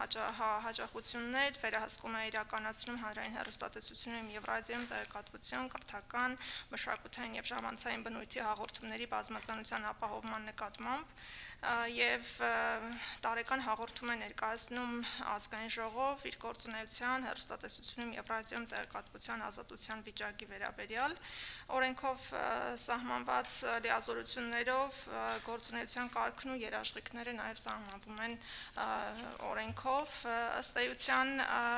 հաջողություններ, վերահսկում ընթացքում է իրականացնում հանրային հեռուստատեսությունում եւ ռադիոյում տեղեկատվության, կրթական, մշակութային եւ ժամանցային բնույթի հաղորդումների բազմազանության ապահովման նկատմամբ եւ տարեկան հաղորդում է ներկայացնում ազգային ժողով իր գործունեության հեռուստատեսությունում եւ ռադիոյում տեղեկատվության ազատության վիճակի վերաբերյալ օրենքով սահմանված լիազորություններով գործունեության կարգն ու երաշխիքները նաեւ սահմանվում են օրենքով ըստ էության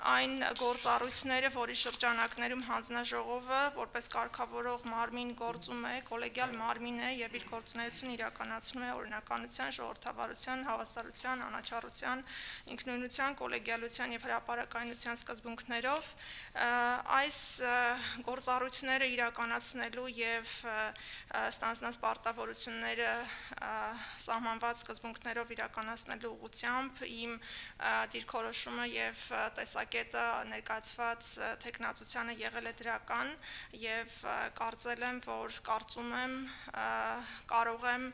այն գործառույթները, որի շրջանակներում հանձնաժողովը որպես կարգավորող մարմին գործում է, կոլեգիալ մարմին է եւ իր գործունեությունը իրականացնում է օրինականության, ժողովրդավարության, հավասարության, անաչառության, ինքնույնության, կոլեգիալության եւ հրաապարակայնության սկզբունքներով այս գործառույթները իրականացնելու եւ ստանձնած պարտավորությունները սահմանված սկզբունքներով իրականացնելու ուղղությամբ իմ դիրքորոշումը եւ տեսակետը ներկայացված տեխնացությանը եղել է դրական եւ կարծել եմ, որ կարծում եմ կարող եմ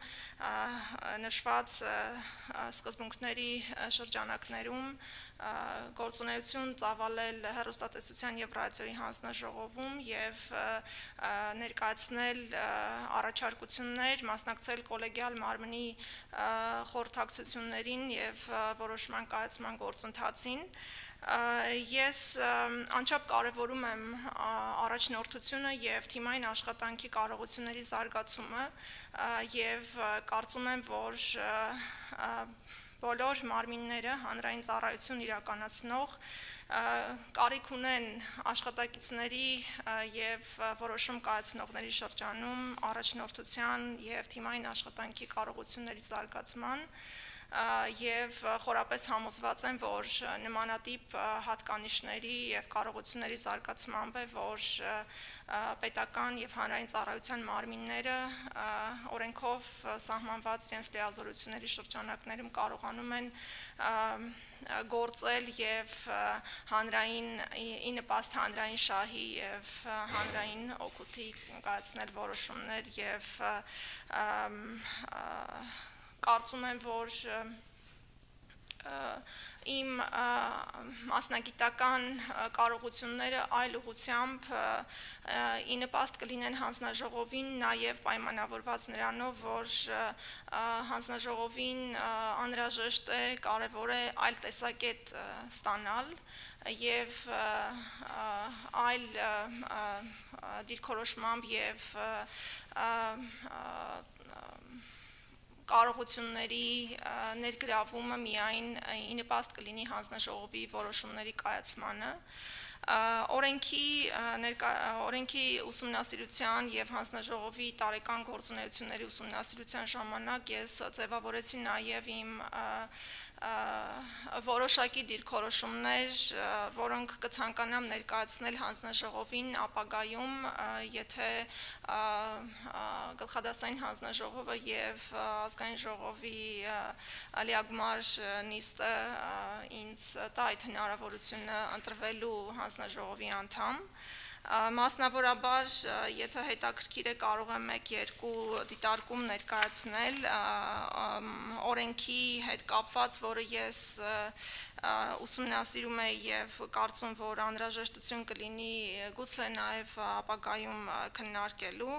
նշված սկզբունքների շրջանակներում գործունեություն ծավալել հերոստատեսության եւ ռադիոյի հանձնաժողովում եւ ներկայացնել առաջարկություններ, մասնակցել կոլեգիալ մարմնի խորհրդակցություններին եւ որոշման կայացման գործընթացին ես անչափ կարևորում եմ առաջնորդությունը եւ թիմային աշխատանքի կարողությունների զարգացումը եւ կարծում եմ, որ բոլոր մարմինները հանրային ծառայություն իրականացնող կարիք ունեն աշխատակիցների եւ որոշում կայացնողների շրջանում առաջնորդության եւ թիմային աշխատանքի կարողությունների զարգացման եւ խորապես համոզված եմ, որ նմանատիպ հատկանիշների եւ կարողությունների զարգացմամբ է, որ պետական եւ հանրային ծառայության մարմինները օրենքով սահմանված իրենց լիազորությունների շրջանակներում կարողանում են գործել եւ հանրային ի նպաստ հանրային շահի եւ հանրային օգուտի կայացնել որոշումներ եւ կարծում եմ, որ իմ մասնագիտական կարողությունները այլ ուղությամբ ի նպաստ կլինեն հանձնաժողովին նաև պայմանավորված նրանով, որ հանձնաժողովին անհրաժեշտ է, կարևոր է այլ տեսակետ ստանալ եւ այլ դիրքորոշմամբ եւ կարողությունների ներգրավումը միայն ի նպաստ կլինի հանձնաժողովի որոշումների կայացմանը օրենքի օրենքի ուսումնասիրության եւ հանձնաժողովի տարեկան գործունեությունների ուսումնասիրության ժամանակ ես ձևավորեցի նաեւ իմ որոշակի դիրքորոշումներ, որոնք կցանկանամ ներկայացնել հանձնաժողովին ապագայում, եթե գլխադասային հանձնաժողովը եւ ազգային ժողովի լիագմար նիստը ինձ տա այդ հնարավորությունը ընտրվելու հանձնաժողովի անդամ Մասնավորաբար, եթե հետաքրքիր է, կարող եմ 1-2 դիտարկում ներկայացնել օրենքի հետ կապված, որը ես ուսումնասիրում է եւ կարծում, որ անհրաժեշտություն կլինի գուցե նաեւ ապագայում քննարկելու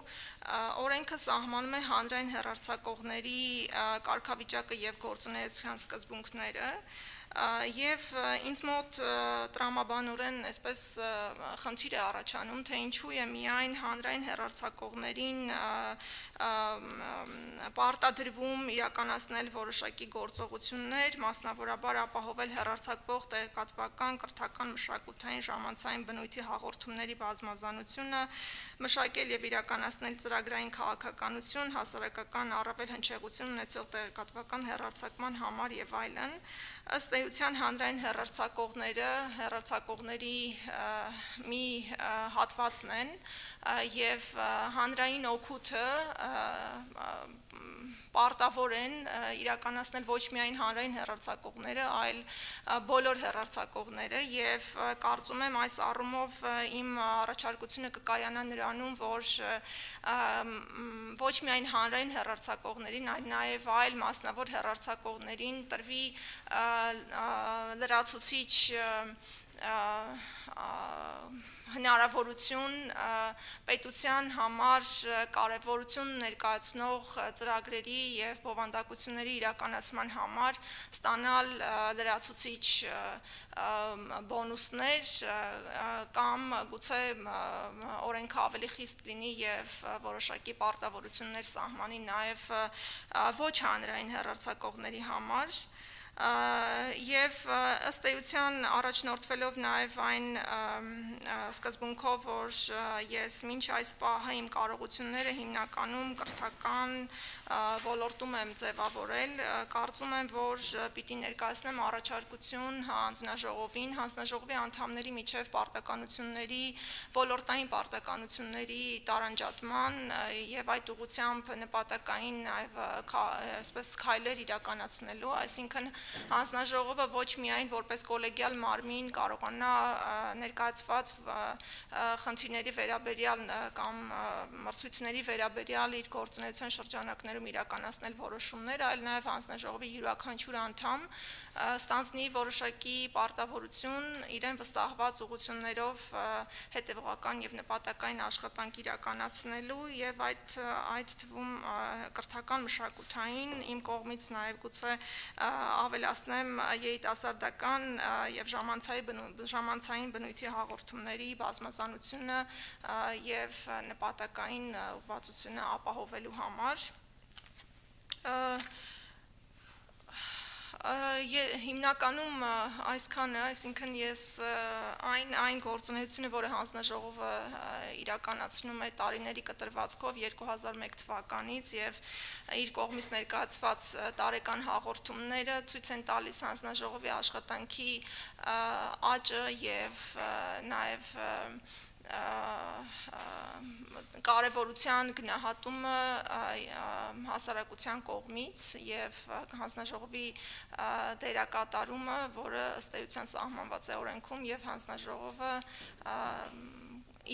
օրենքը սահմանում է հանրային հերարցակողների կարգավիճակը եւ գործունեության սկզբունքները եւ ինձ մոտ տրամաբանորեն այսպես խնդիր է առաջ առաջանում, թե ինչու է միայն հանրային հերարցակողներին պարտադրվում իրականացնել որոշակի գործողություններ, մասնավորաբար ապահովել հերարցակվող տեղեկատվական, կրթական, մշակութային, ժամանցային բնույթի հաղորդումների բազմազանությունը, մշակել եւ իրականացնել ծրագրային քաղաքականություն, հասարակական առավել հնչեղություն ունեցող տեղեկատվական հերարցակման համար եւ այլն ըստ էության հանրային հերարցակողները հերարցակողների մի հատվածն են եւ հանրային օգուտը պարտավոր են իրականացնել ոչ միայն հանրային հերարցակողները, այլ բոլոր հերարցակողները եւ կարծում եմ այս առումով իմ առաջարկությունը կկայանա նրանում, որ ոչ միայն հանրային հերարցակողներին, այլ նաեւ այլ մասնավոր հերարցակողներին տրվի լրացուցիչ հնարավորություն պետության համար կարևորություն ներկայացնող ծրագրերի եւ բովանդակությունների իրականացման համար ստանալ լրացուցիչ բոնուսներ կամ գուցե օրենքը ավելի խիստ լինի եւ որոշակի պարտավորություններ սահմանի նաեւ ոչ հանրային հերարցակողների համար եւ ըստ էության առաջնորդվելով նաեւ այն սկզբունքով որ ես ոչ այս պահը իմ կարողությունները հիմնականում կրթական ոլորտում եմ ձևավորել կարծում եմ որ պիտի ներկայացնեմ առաջարկություն հանձնաժողովին հանձնաժողովի անդամների միջև պարտականությունների ոլորտային պարտականությունների տարանջատման եւ այդ ուղությամբ նպատակային նաեւ այսպես քայլեր իրականացնելու այսինքն հանձնաժողովը ոչ միայն որպես կոլեգիալ մարմին կարողանա ներկայացված խնդիրների վերաբերյալ կամ մրցույթների վերաբերյալ իր գործունեության շրջանակներում իրականացնել որոշումներ, այլ նաև հանձնաժողովի յուրաքանչյուր անդամ ստանձնի որոշակի պարտավորություն իրեն վստահված ուղություններով հետևողական եւ նպատակային աշխատանք իրականացնելու եւ այդ այդ թվում կրթական մշակութային իմ կողմից նաեւ գուցե ավելացնեմ երիտասարդական եւ ժամանցային ժամանցային բնույթի հաղորդումների բազմազանությունը եւ նպատակային ուղղվածությունը ապահովելու համար հիմնականում այսքանը, այսինքն ես այն այն գործունեությունը, որը հանձնաժողովը իրականացնում է տարիների կտրվածքով 2001 թվականից եւ իր կողմից ներկայացված տարեկան հաղորդումները ցույց են տալիս հանձնաժողովի աշխատանքի աճը եւ նաեւ կարևորության գնահատումը հասարակության կողմից եւ հանձնաժողովի դերակատարումը, որը ըստ էության սահմանված է օրենքում եւ հանձնաժողովը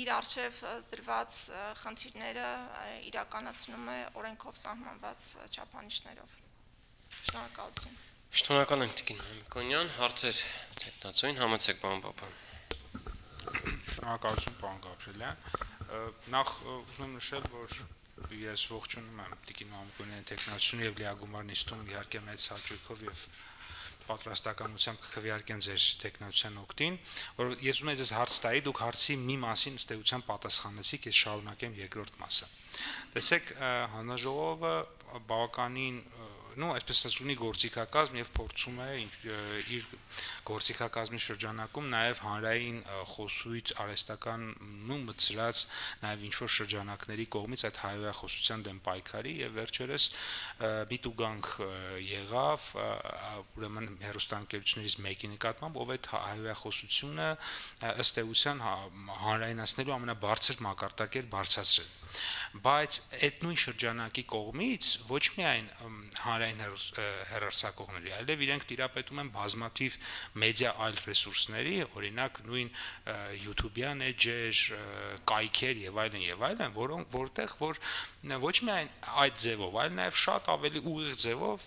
իր արժև դրված խնդիրները իրականացնում է օրենքով սահմանված չափանիշներով։ Շնորհակալություն։ Շնորհակալ ենք Տիկին Միկոնյան, հարցեր տեխնացոին համեցեք բան պապան։ Շնորհակալություն պարոն Գաբրելյան։ Նախ ուզում նշել, որ ես ողջունում եմ Տիկին Մամիկոնյանի տեխնացիությունը եւ լիագումար նիստում իհարկե մեծ հաճույքով եւ պատրաստականությամբ կքվեարկեմ ձեր տեխնացիան օկտին, որ ես ուզում եմ ձեզ հարց տայի, դուք հարցի մի մասին ըստ էության պատասխանեցիք, ես շարունակեմ երկրորդ մասը։ Տեսեք, հանրաժողովը բավականին նո այսպես ասած ունի գործիքակազմ եւ փորձում է իր գործիքակազմի շրջանակում նաեւ հանրային խոսույց արհեստական նո մծրած նաեւ ինչ որ շրջանակների կողմից այդ հայոյախոսության դեմ պայքարի եւ վերջերս միտուգանք եղավ ուրեմն հերոստանգերություններից մեկի նկատմամբ ով այդ հայոյախոսությունը ըստ էության հանրայնացնելու ամենաբարձր մակարդակեր բարձրացրել բայց այդ նույն շրջանակի կողմից ոչ միայն հանրային հերարցակողների, այլև իրենք տիրապետում են բազմաթիվ մեդիա այլ ռեսուրսների, օրինակ նույն YouTube-յան էջեր, կայքեր եւ այլն եւ այլն, որոնք որտեղ որ ոչ միայն այդ ձևով, այլ նաեւ շատ ավելի ուղիղ ձևով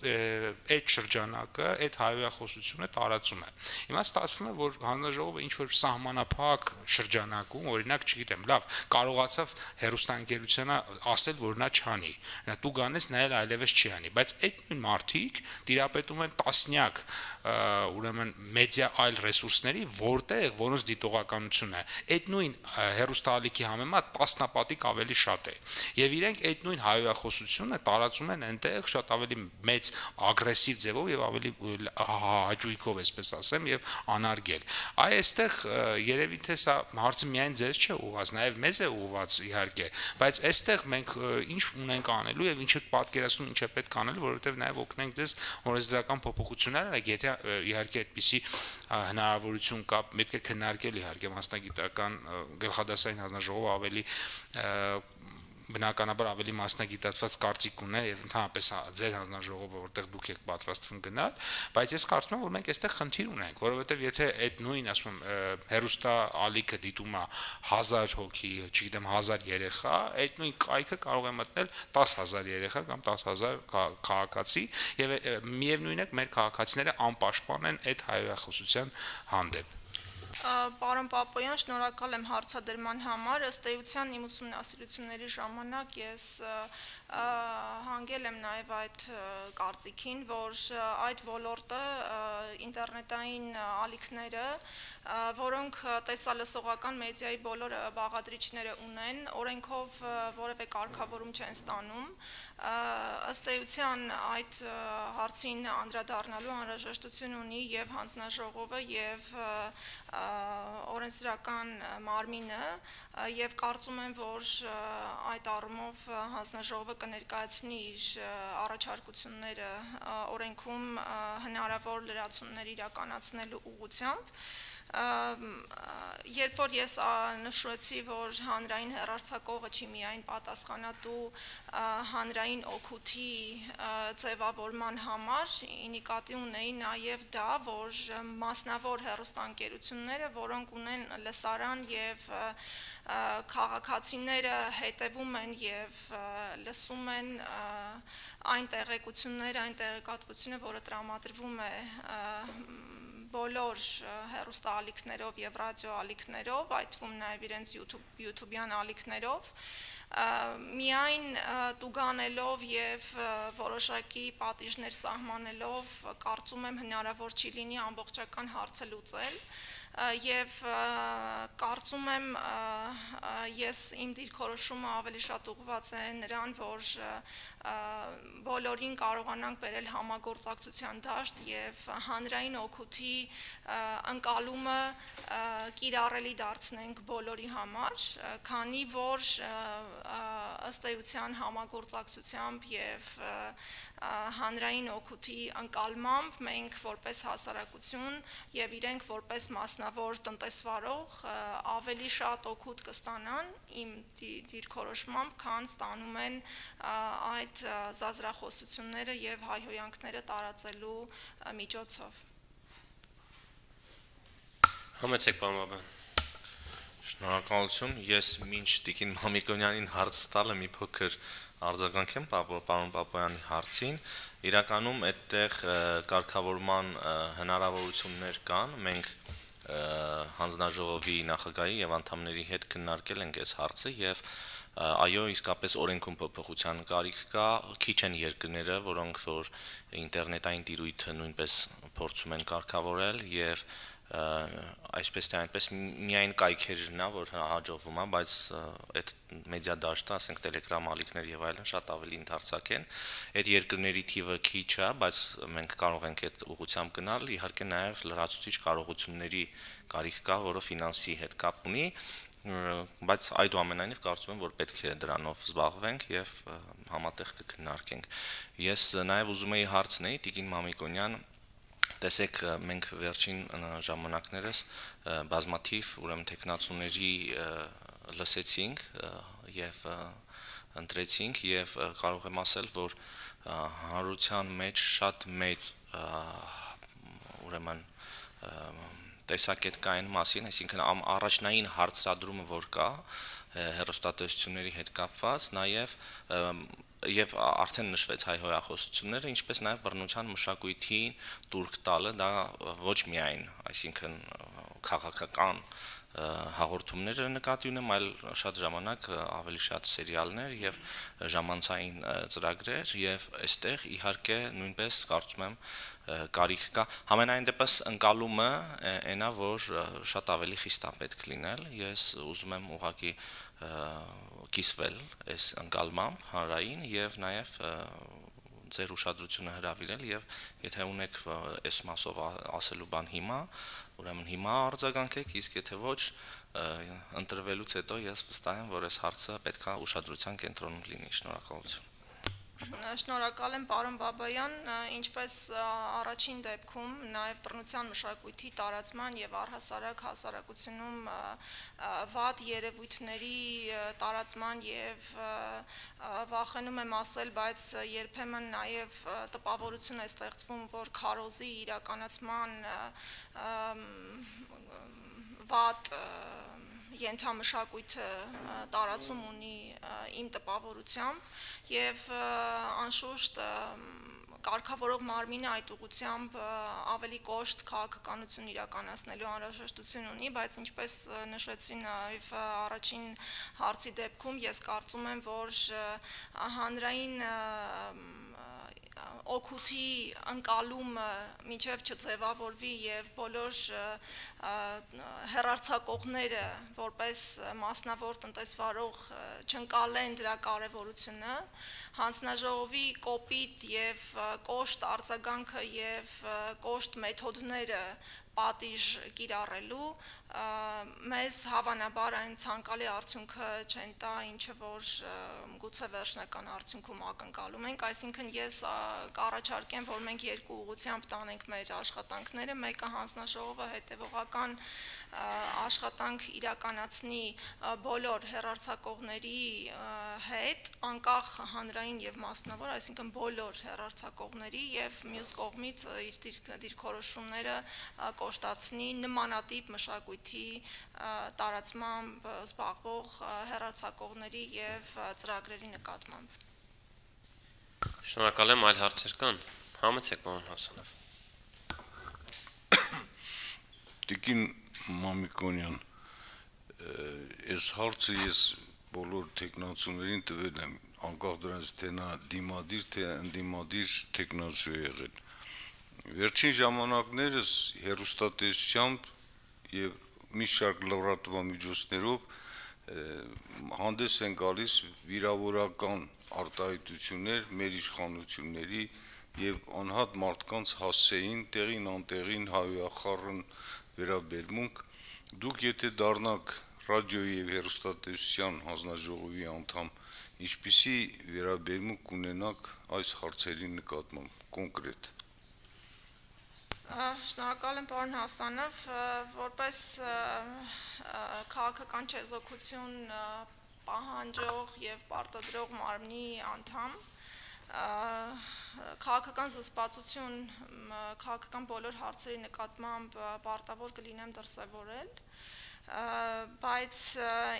այդ շրջանակը, այդ հայոյախոսությունը տարածում է։ Հիմա ստացվում է, որ հանրաժողովը ինչ որ սահմանափակ շրջանակում, օրինակ, չգիտեմ, լավ, կարողացավ հերոստանգերությունը ասել, որ նա չանի։ Նա դու գանես նայել այլևս չի անի, բայց այդ նույն մարդիկ դիրապետում են տասնյակ ուրեմն մեդիա այլ ռեսուրսների, որտեղ որոնց դիտողականությունը այդ նույն հերոստալիքի համեմատ տասնապատիկ ավելի շատ է։ Եվ իրենք այդ նույն հայոյախոսությունը տարածում են այնտեղ շատ ավելի մեծ ագրեսիվ ձևով եւ ավելի հաճույքով, այսպես ասեմ, եւ անարգել։ Այ այստեղ երևի թե սա հարցը միայն ձեզ չէ ուղղված, նաեւ մեզ է ուղղված իհարկե, բայց այստեղ մենք ինչ ունենք անելու եւ ինչ է պատկերացնում, ինչ է պետք անել, որովհետեւ նաեւ օգնենք դες օրենսդրական փոփոխություններ արեք, եթե իհարկե այդպիսի հնարավորություն կա, պետք է քննարկել իհարկե մասնագիտական գլխադասային հանձնաժողովը ավելի բնականաբար ավելի մասնագիտացված կարծիք ունեն եւ ընդհանրապես ձեր հանձնաժողովը որտեղ դուք եք պատրաստվում գնալ, բայց ես կարծում եմ որ մենք այստեղ խնդիր ունենք, որովհետեւ եթե այդ նույն ասում եմ հերոստա ալիքը դիտում է 1000 հոգի, չգիտեմ 1000 երեխա, այդ նույն կայքը կարող է մտնել 10000 երեխա կամ 10000 քաղաքացի եւ միևնույն է մեր քաղաքացիները անպաշտպան են այդ հայրախոսության հանդեպ Պարոն Պապոյան, շնորհակալ եմ հարցադրման համար։ Ըստ էության իմ ուսումնասիրությունների ժամանակ ես հանգել եմ նաև այդ կարծիքին, որ այդ ոլորտը ինտերնետային ալիքները, որոնք տեսալսողական մեդիայի բոլոր բաղադրիչները ունեն, օրենքով որևէ կարգավորում չեն ստանում, ըստ էության այդ հարցին անդրադառնալու անհրաժեշտություն ունի եւ հանձնաժողովը եւ օրենսդրական մարմինը եւ կարծում եմ որ այդ առումով հանձնաժողովը կներկայացնի իր առաջարկությունները օրենքում հնարավոր լրացումներ իրականացնելու ուղղությամբ երբ որ ես նշեցի, որ հանրային հերարցակողը չի միայն պատասխանատու հանրային օգուտի ձևավորման համար, նկատի ունեի նաև դա, որ մասնավոր հերոստանգերությունները, որոնք ունեն լսարան եւ քաղաքացիները հետևում են եւ լսում են այն տեղեկությունները, այն տեղեկատվությունը, որը տրամադրվում է բոլոր հեռուստաալիքներով եւ ռադիոալիքներով, այդ թվում նաեւ իրենց YouTube YouTube-յան ալիքներով, միայն տուգանելով եւ որոշակի պատիժներ սահմանելով կարծում եմ հնարավոր չի լինի ամբողջական հարցը լուծել եւ կարծում եմ ես իմ դիրքորոշումը ավելի շատ ուղղված է նրան, որ բոլորին կարողանանք բերել համագործակցության դաշտ եւ հանրային օգուտի ընկալումը կիրառելի դարձնենք բոլորի համար, քանի որ ըստ էության համագործակցությամբ եւ հանրային օգուտի անկալմամբ մենք որպես հասարակություն եւ իրենք որպես մասնավոր տնտեսվարող ավելի շատ օգուտ կստանան իմ դիրքորոշմամբ, քան ստանում են այդ զազրախոսությունները եւ հայհոյանքները տարածելու միջոցով։ Համեցեք բամաբան։ Շնորհակալություն։ Ես մինչ Տիկին Մամիկոնյանին հարց տալը մի փոքր արձագանքեմ պարոն Պապոյանի հարցին, իրականում այդտեղ կարգավորման հնարավորություններ կան, մենք հանձնաժողովի նախագահի եւ անդամների հետ քննարկել ենք այս հարցը եւ այո իսկապես օրենքում փոփոխության կարիք կա քիչ են երկրները որոնք որ ինտերնետային տիրույթը նույնպես փորձում են կարգավորել եւ այսպես թե այնպես միայն կայքերն է որ հաջողվում է բայց այդ մեդիա դաշտը ասենք Telegram ալիքներ եւ այլն շատ ավելի ընդարձակ են այդ երկրների թիվը քիչ է բայց մենք կարող ենք այդ ուղղությամբ գնալ իհարկե նաեւ լրացուցիչ կարողությունների կարիք կա որը ֆինանսի հետ կապ ունի բայց այդուամենայնիվ կարծում եմ որ պետք է դրանով զբաղվենք եւ համատեղ կքննարկենք ես նաեւ ուզում էի հարցնել Տիկին Մամիկոնյան Տեսեք, մենք վերջին ժամանակներս բազմաթիվ ուրեմն տեխնացուների լսեցինք եւ ընտրեցինք եւ կարող եմ ասել, որ հանրության մեջ շատ մեծ ուրեմն տեսակետ կային մասին, այսինքն առաջնային հարցադրումը որ կա հերոստատեսությունների հետ կապված, նաև եւ արդեն նշվեց հայ հոյախոսությունները, ինչպես նաեւ բռնության մշակույթի դուրք տալը, դա ոչ միայն, այսինքն քաղաքական հաղորդումները նկատի ունեմ, այլ շատ ժամանակ ավելի շատ սերիալներ եւ ժամանցային ծրագրեր եւ այստեղ իհարկե նույնպես կարծում եմ կարիք կա։ Համենայն դեպս ընկալումը այնա, որ շատ ավելի խիստ է պետք լինել։ Ես ուզում եմ ուղղակի կիսվել այս ընկալմամբ հանրային եւ նաեւ ձեր ուշադրությունը հրավիրել եւ եթե ունեք այս մասով ասելու բան հիմա ուրեմն հիմա արձագանքեք իսկ եթե ոչ ընտրվելուց հետո ես վստահ եմ որ այս հարցը պետքա ուշադրության կենտրոնում լինի շնորհակալություն Շնորհակալ եմ պարոն Բաբայան, ինչպես առաջին դեպքում նաև բռնության մշակույթի տարածման եւ առհասարակ հասարակությունում վատ երևույթների տարածման եւ վախենում եմ ասել, բայց երբեմն նաև տպավորություն է ստեղծվում, որ քարոզի իրականացման վատ ենթամշակույթը տարածում ունի իմ տպավորությամբ եւ անշուշտ կարգավորող մարմինը այդ ուղությամբ ավելի կոշտ քաղաքականություն իրականացնելու անհրաժեշտություն ունի, բայց ինչպես նշեցի նաև առաջին հարցի դեպքում, ես կարծում եմ, որ հանրային օգուտի ընկալումը միջև չձևավորվի եւ բոլոր հերարցակողները որպես մասնավոր տնտեսվարող չընկալեն դրա կարեւորությունը հանձնաժողովի կոպիտ եւ կոշտ արձագանքը եւ կոշտ մեթոդները պատիժ կիրառելու մեզ հավանաբար այն ցանկալի արդյունքը չեն տա, ինչը որ գուցե վերջնական արդյունքում ակնկալում ենք, այսինքն ես կառաջարկեմ, որ մենք երկու ուղությամբ տանենք մեր աշխատանքները, մեկը հանձնաժողովը հետևողական աշխատանք իրականացնի բոլոր հերարցակողների հետ, անկախ հանրային եւ մասնավոր, այսինքն բոլոր հերարցակողների եւ մյուս կողմից իր դիրքորոշումները կոշտացնի նմանատիպ մշակույթի տարածմամբ զբաղվող հերարցակողների եւ ծրագրերի նկատմամբ։ Շնորհակալ եմ, այլ հարցեր կան։ Համեցեք, պարոն Հասանով։ Տիկին Մամիկոնյան, այս հարցը ես բոլոր տեխնացուներին տվել եմ, անկախ դրանից թե նա դիմադիր, թե ընդդիմադիր տեխնացու է եղել։ Վերջին ժամանակներս հերոստատեսությամբ եւ մի շարք լրատվամիջոցներով հանդես են գալիս վիրավորական արտահայտություններ մեր իշխանությունների եւ անհատ մարդկանց հասցեին տեղին անտեղին հայախառն վերաբերմունք դուք եթե դառնաք ռադիոյի եւ հեռուստատեսության հանձնաժողովի անդամ ինչպիսի վերաբերմունք կունենաք այս հարցերի նկատմամբ կոնկրետ Շնորհակալ եմ պարոն Հասանով, որպես քաղաքական չեզոքություն պահանջող եւ պարտադրող մարմնի անդամ քաղաքական զսպացություն քաղաքական բոլոր հարցերի նկատմամբ պարտավոր կլինեմ դրսևորել բայց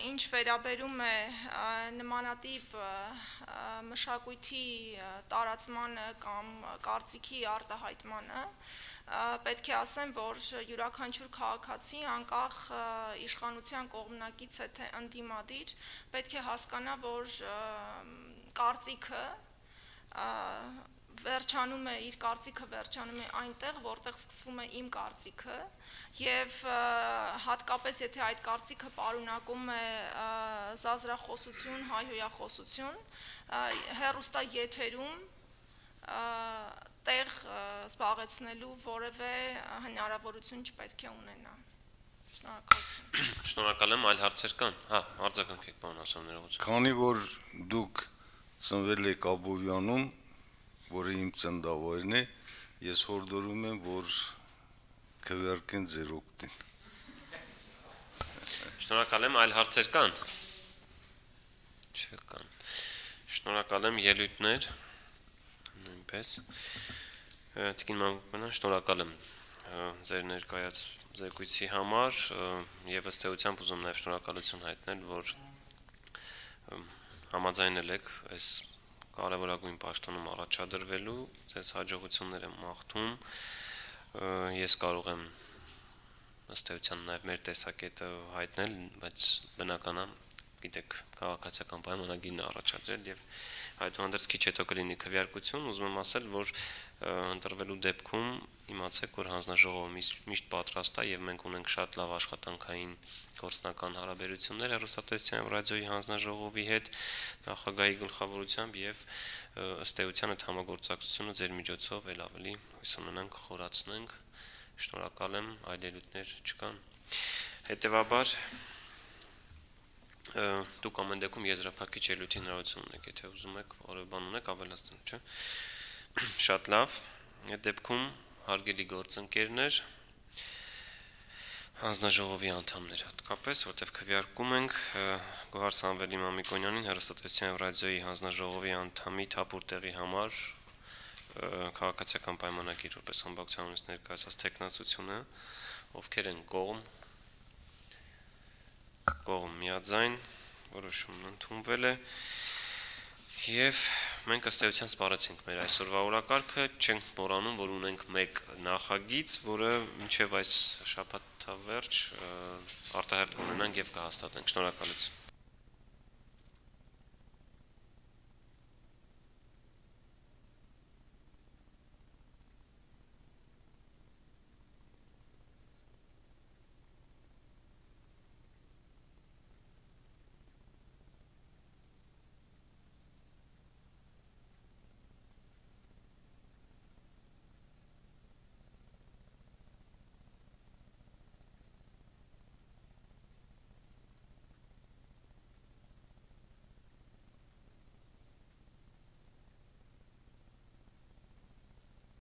ինչ վերաբերում է նմանատիպ մշակույթի տարածմանը կամ կարծիքի արտահայտմանը պետք է ասեմ, որ յուրաքանչյուր քաղաքացի անկախ իշխանության կողմնակից է թե ընդդիմադիր, պետք է հասկանա, որ կարծիքը վերջանում է իր կարծիքը վերջանում է այնտեղ, որտեղ սկսվում է իմ կարծիքը եւ հատկապես եթե այդ կարծիքը պարունակում է զազրախոսություն, հայհոյախոսություն, հերոստա եթերում տեղ զբաղեցնելու որևէ հնարավորություն չպետք է ունենա։ Շնորհակալություն։ Շնորհակալ եմ, այլ հարցեր կան։ Հա, արձագանքեք, պարոն Ասաններովич։ Քանի որ դուք ծնվել եք Աբովյանում, որը իմ ծնդավայրն է, ես հորդորում եմ, որ քվեարկեն ձեր օգտին։ Շնորհակալ եմ, այլ հարցեր կան։ Չկան։ Շնորհակալ եմ ելույթներ նույնպես։ Տիկին Մանկունյան, շնորհակալ եմ ձեր ներկայաց զեկույցի համար եւ ըստ էությամբ ուզում նաեւ շնորհակալություն հայտնել, որ համաձայնել եք այս կարևորագույն պաշտոնում առաջադրվելու, ձեզ հաջողություններ եմ մաղթում։ Ես կարող եմ ըստ էության նաև մեր տեսակետը հայտնել, բայց բնական է, գիտեք, քաղաքացիական պայմանագիրն առաջադրել եւ այդուհանդերձ քիչ հետո կլինի քվեարկություն, ուզում եմ ասել, որ ընտրվելու դեպքում իմացեք, որ հանձնաժողովը միշտ պատրաստ է եւ մենք ունենք շատ լավ աշխատանքային գործնական հարաբերություններ հեռուստատեսության եւ ռադիոյի հանձնաժողովի հետ նախագահի գլխավորությամբ եւ ըստ էության այդ համագործակցությունը ձեր միջոցով ել ավելի հույս ունենանք խորացնենք շնորհակալ եմ այլ ելույթներ չկան հետեւաբար դուք ամեն դեպքում եզրափակիչ ելույթի հնարավորություն ունեք, եթե ուզում եք որևէ բան ունեք ավելացնել, չէ՞։ Շատ լավ։ Այդ դեպքում հարգելի գործընկերներ, հանձնաժողովի անդամներ հատկապես, որտեղ քվեարկում ենք Գոհար Սամվելի Մամիկոնյանին հերոստատեսության եւ ռադիոյի հանձնաժողովի անդամի թափուր տեղի համար քաղաքացիական պայմանագիր որպես ամբողջական ներկայացած տեխնացությունը ովքեր են կողմ կողմ միաձայն որոշումն ընդունվել է եւ մենք ըստ էության սպառեցինք մեր այսօրվա օրակարգը, չենք մոռանում, որ ունենք մեկ նախագիծ, որը մինչև այս շաբաթավերջ արտահերտ կունենանք եւ կհաստատենք։ Շնորհակալություն։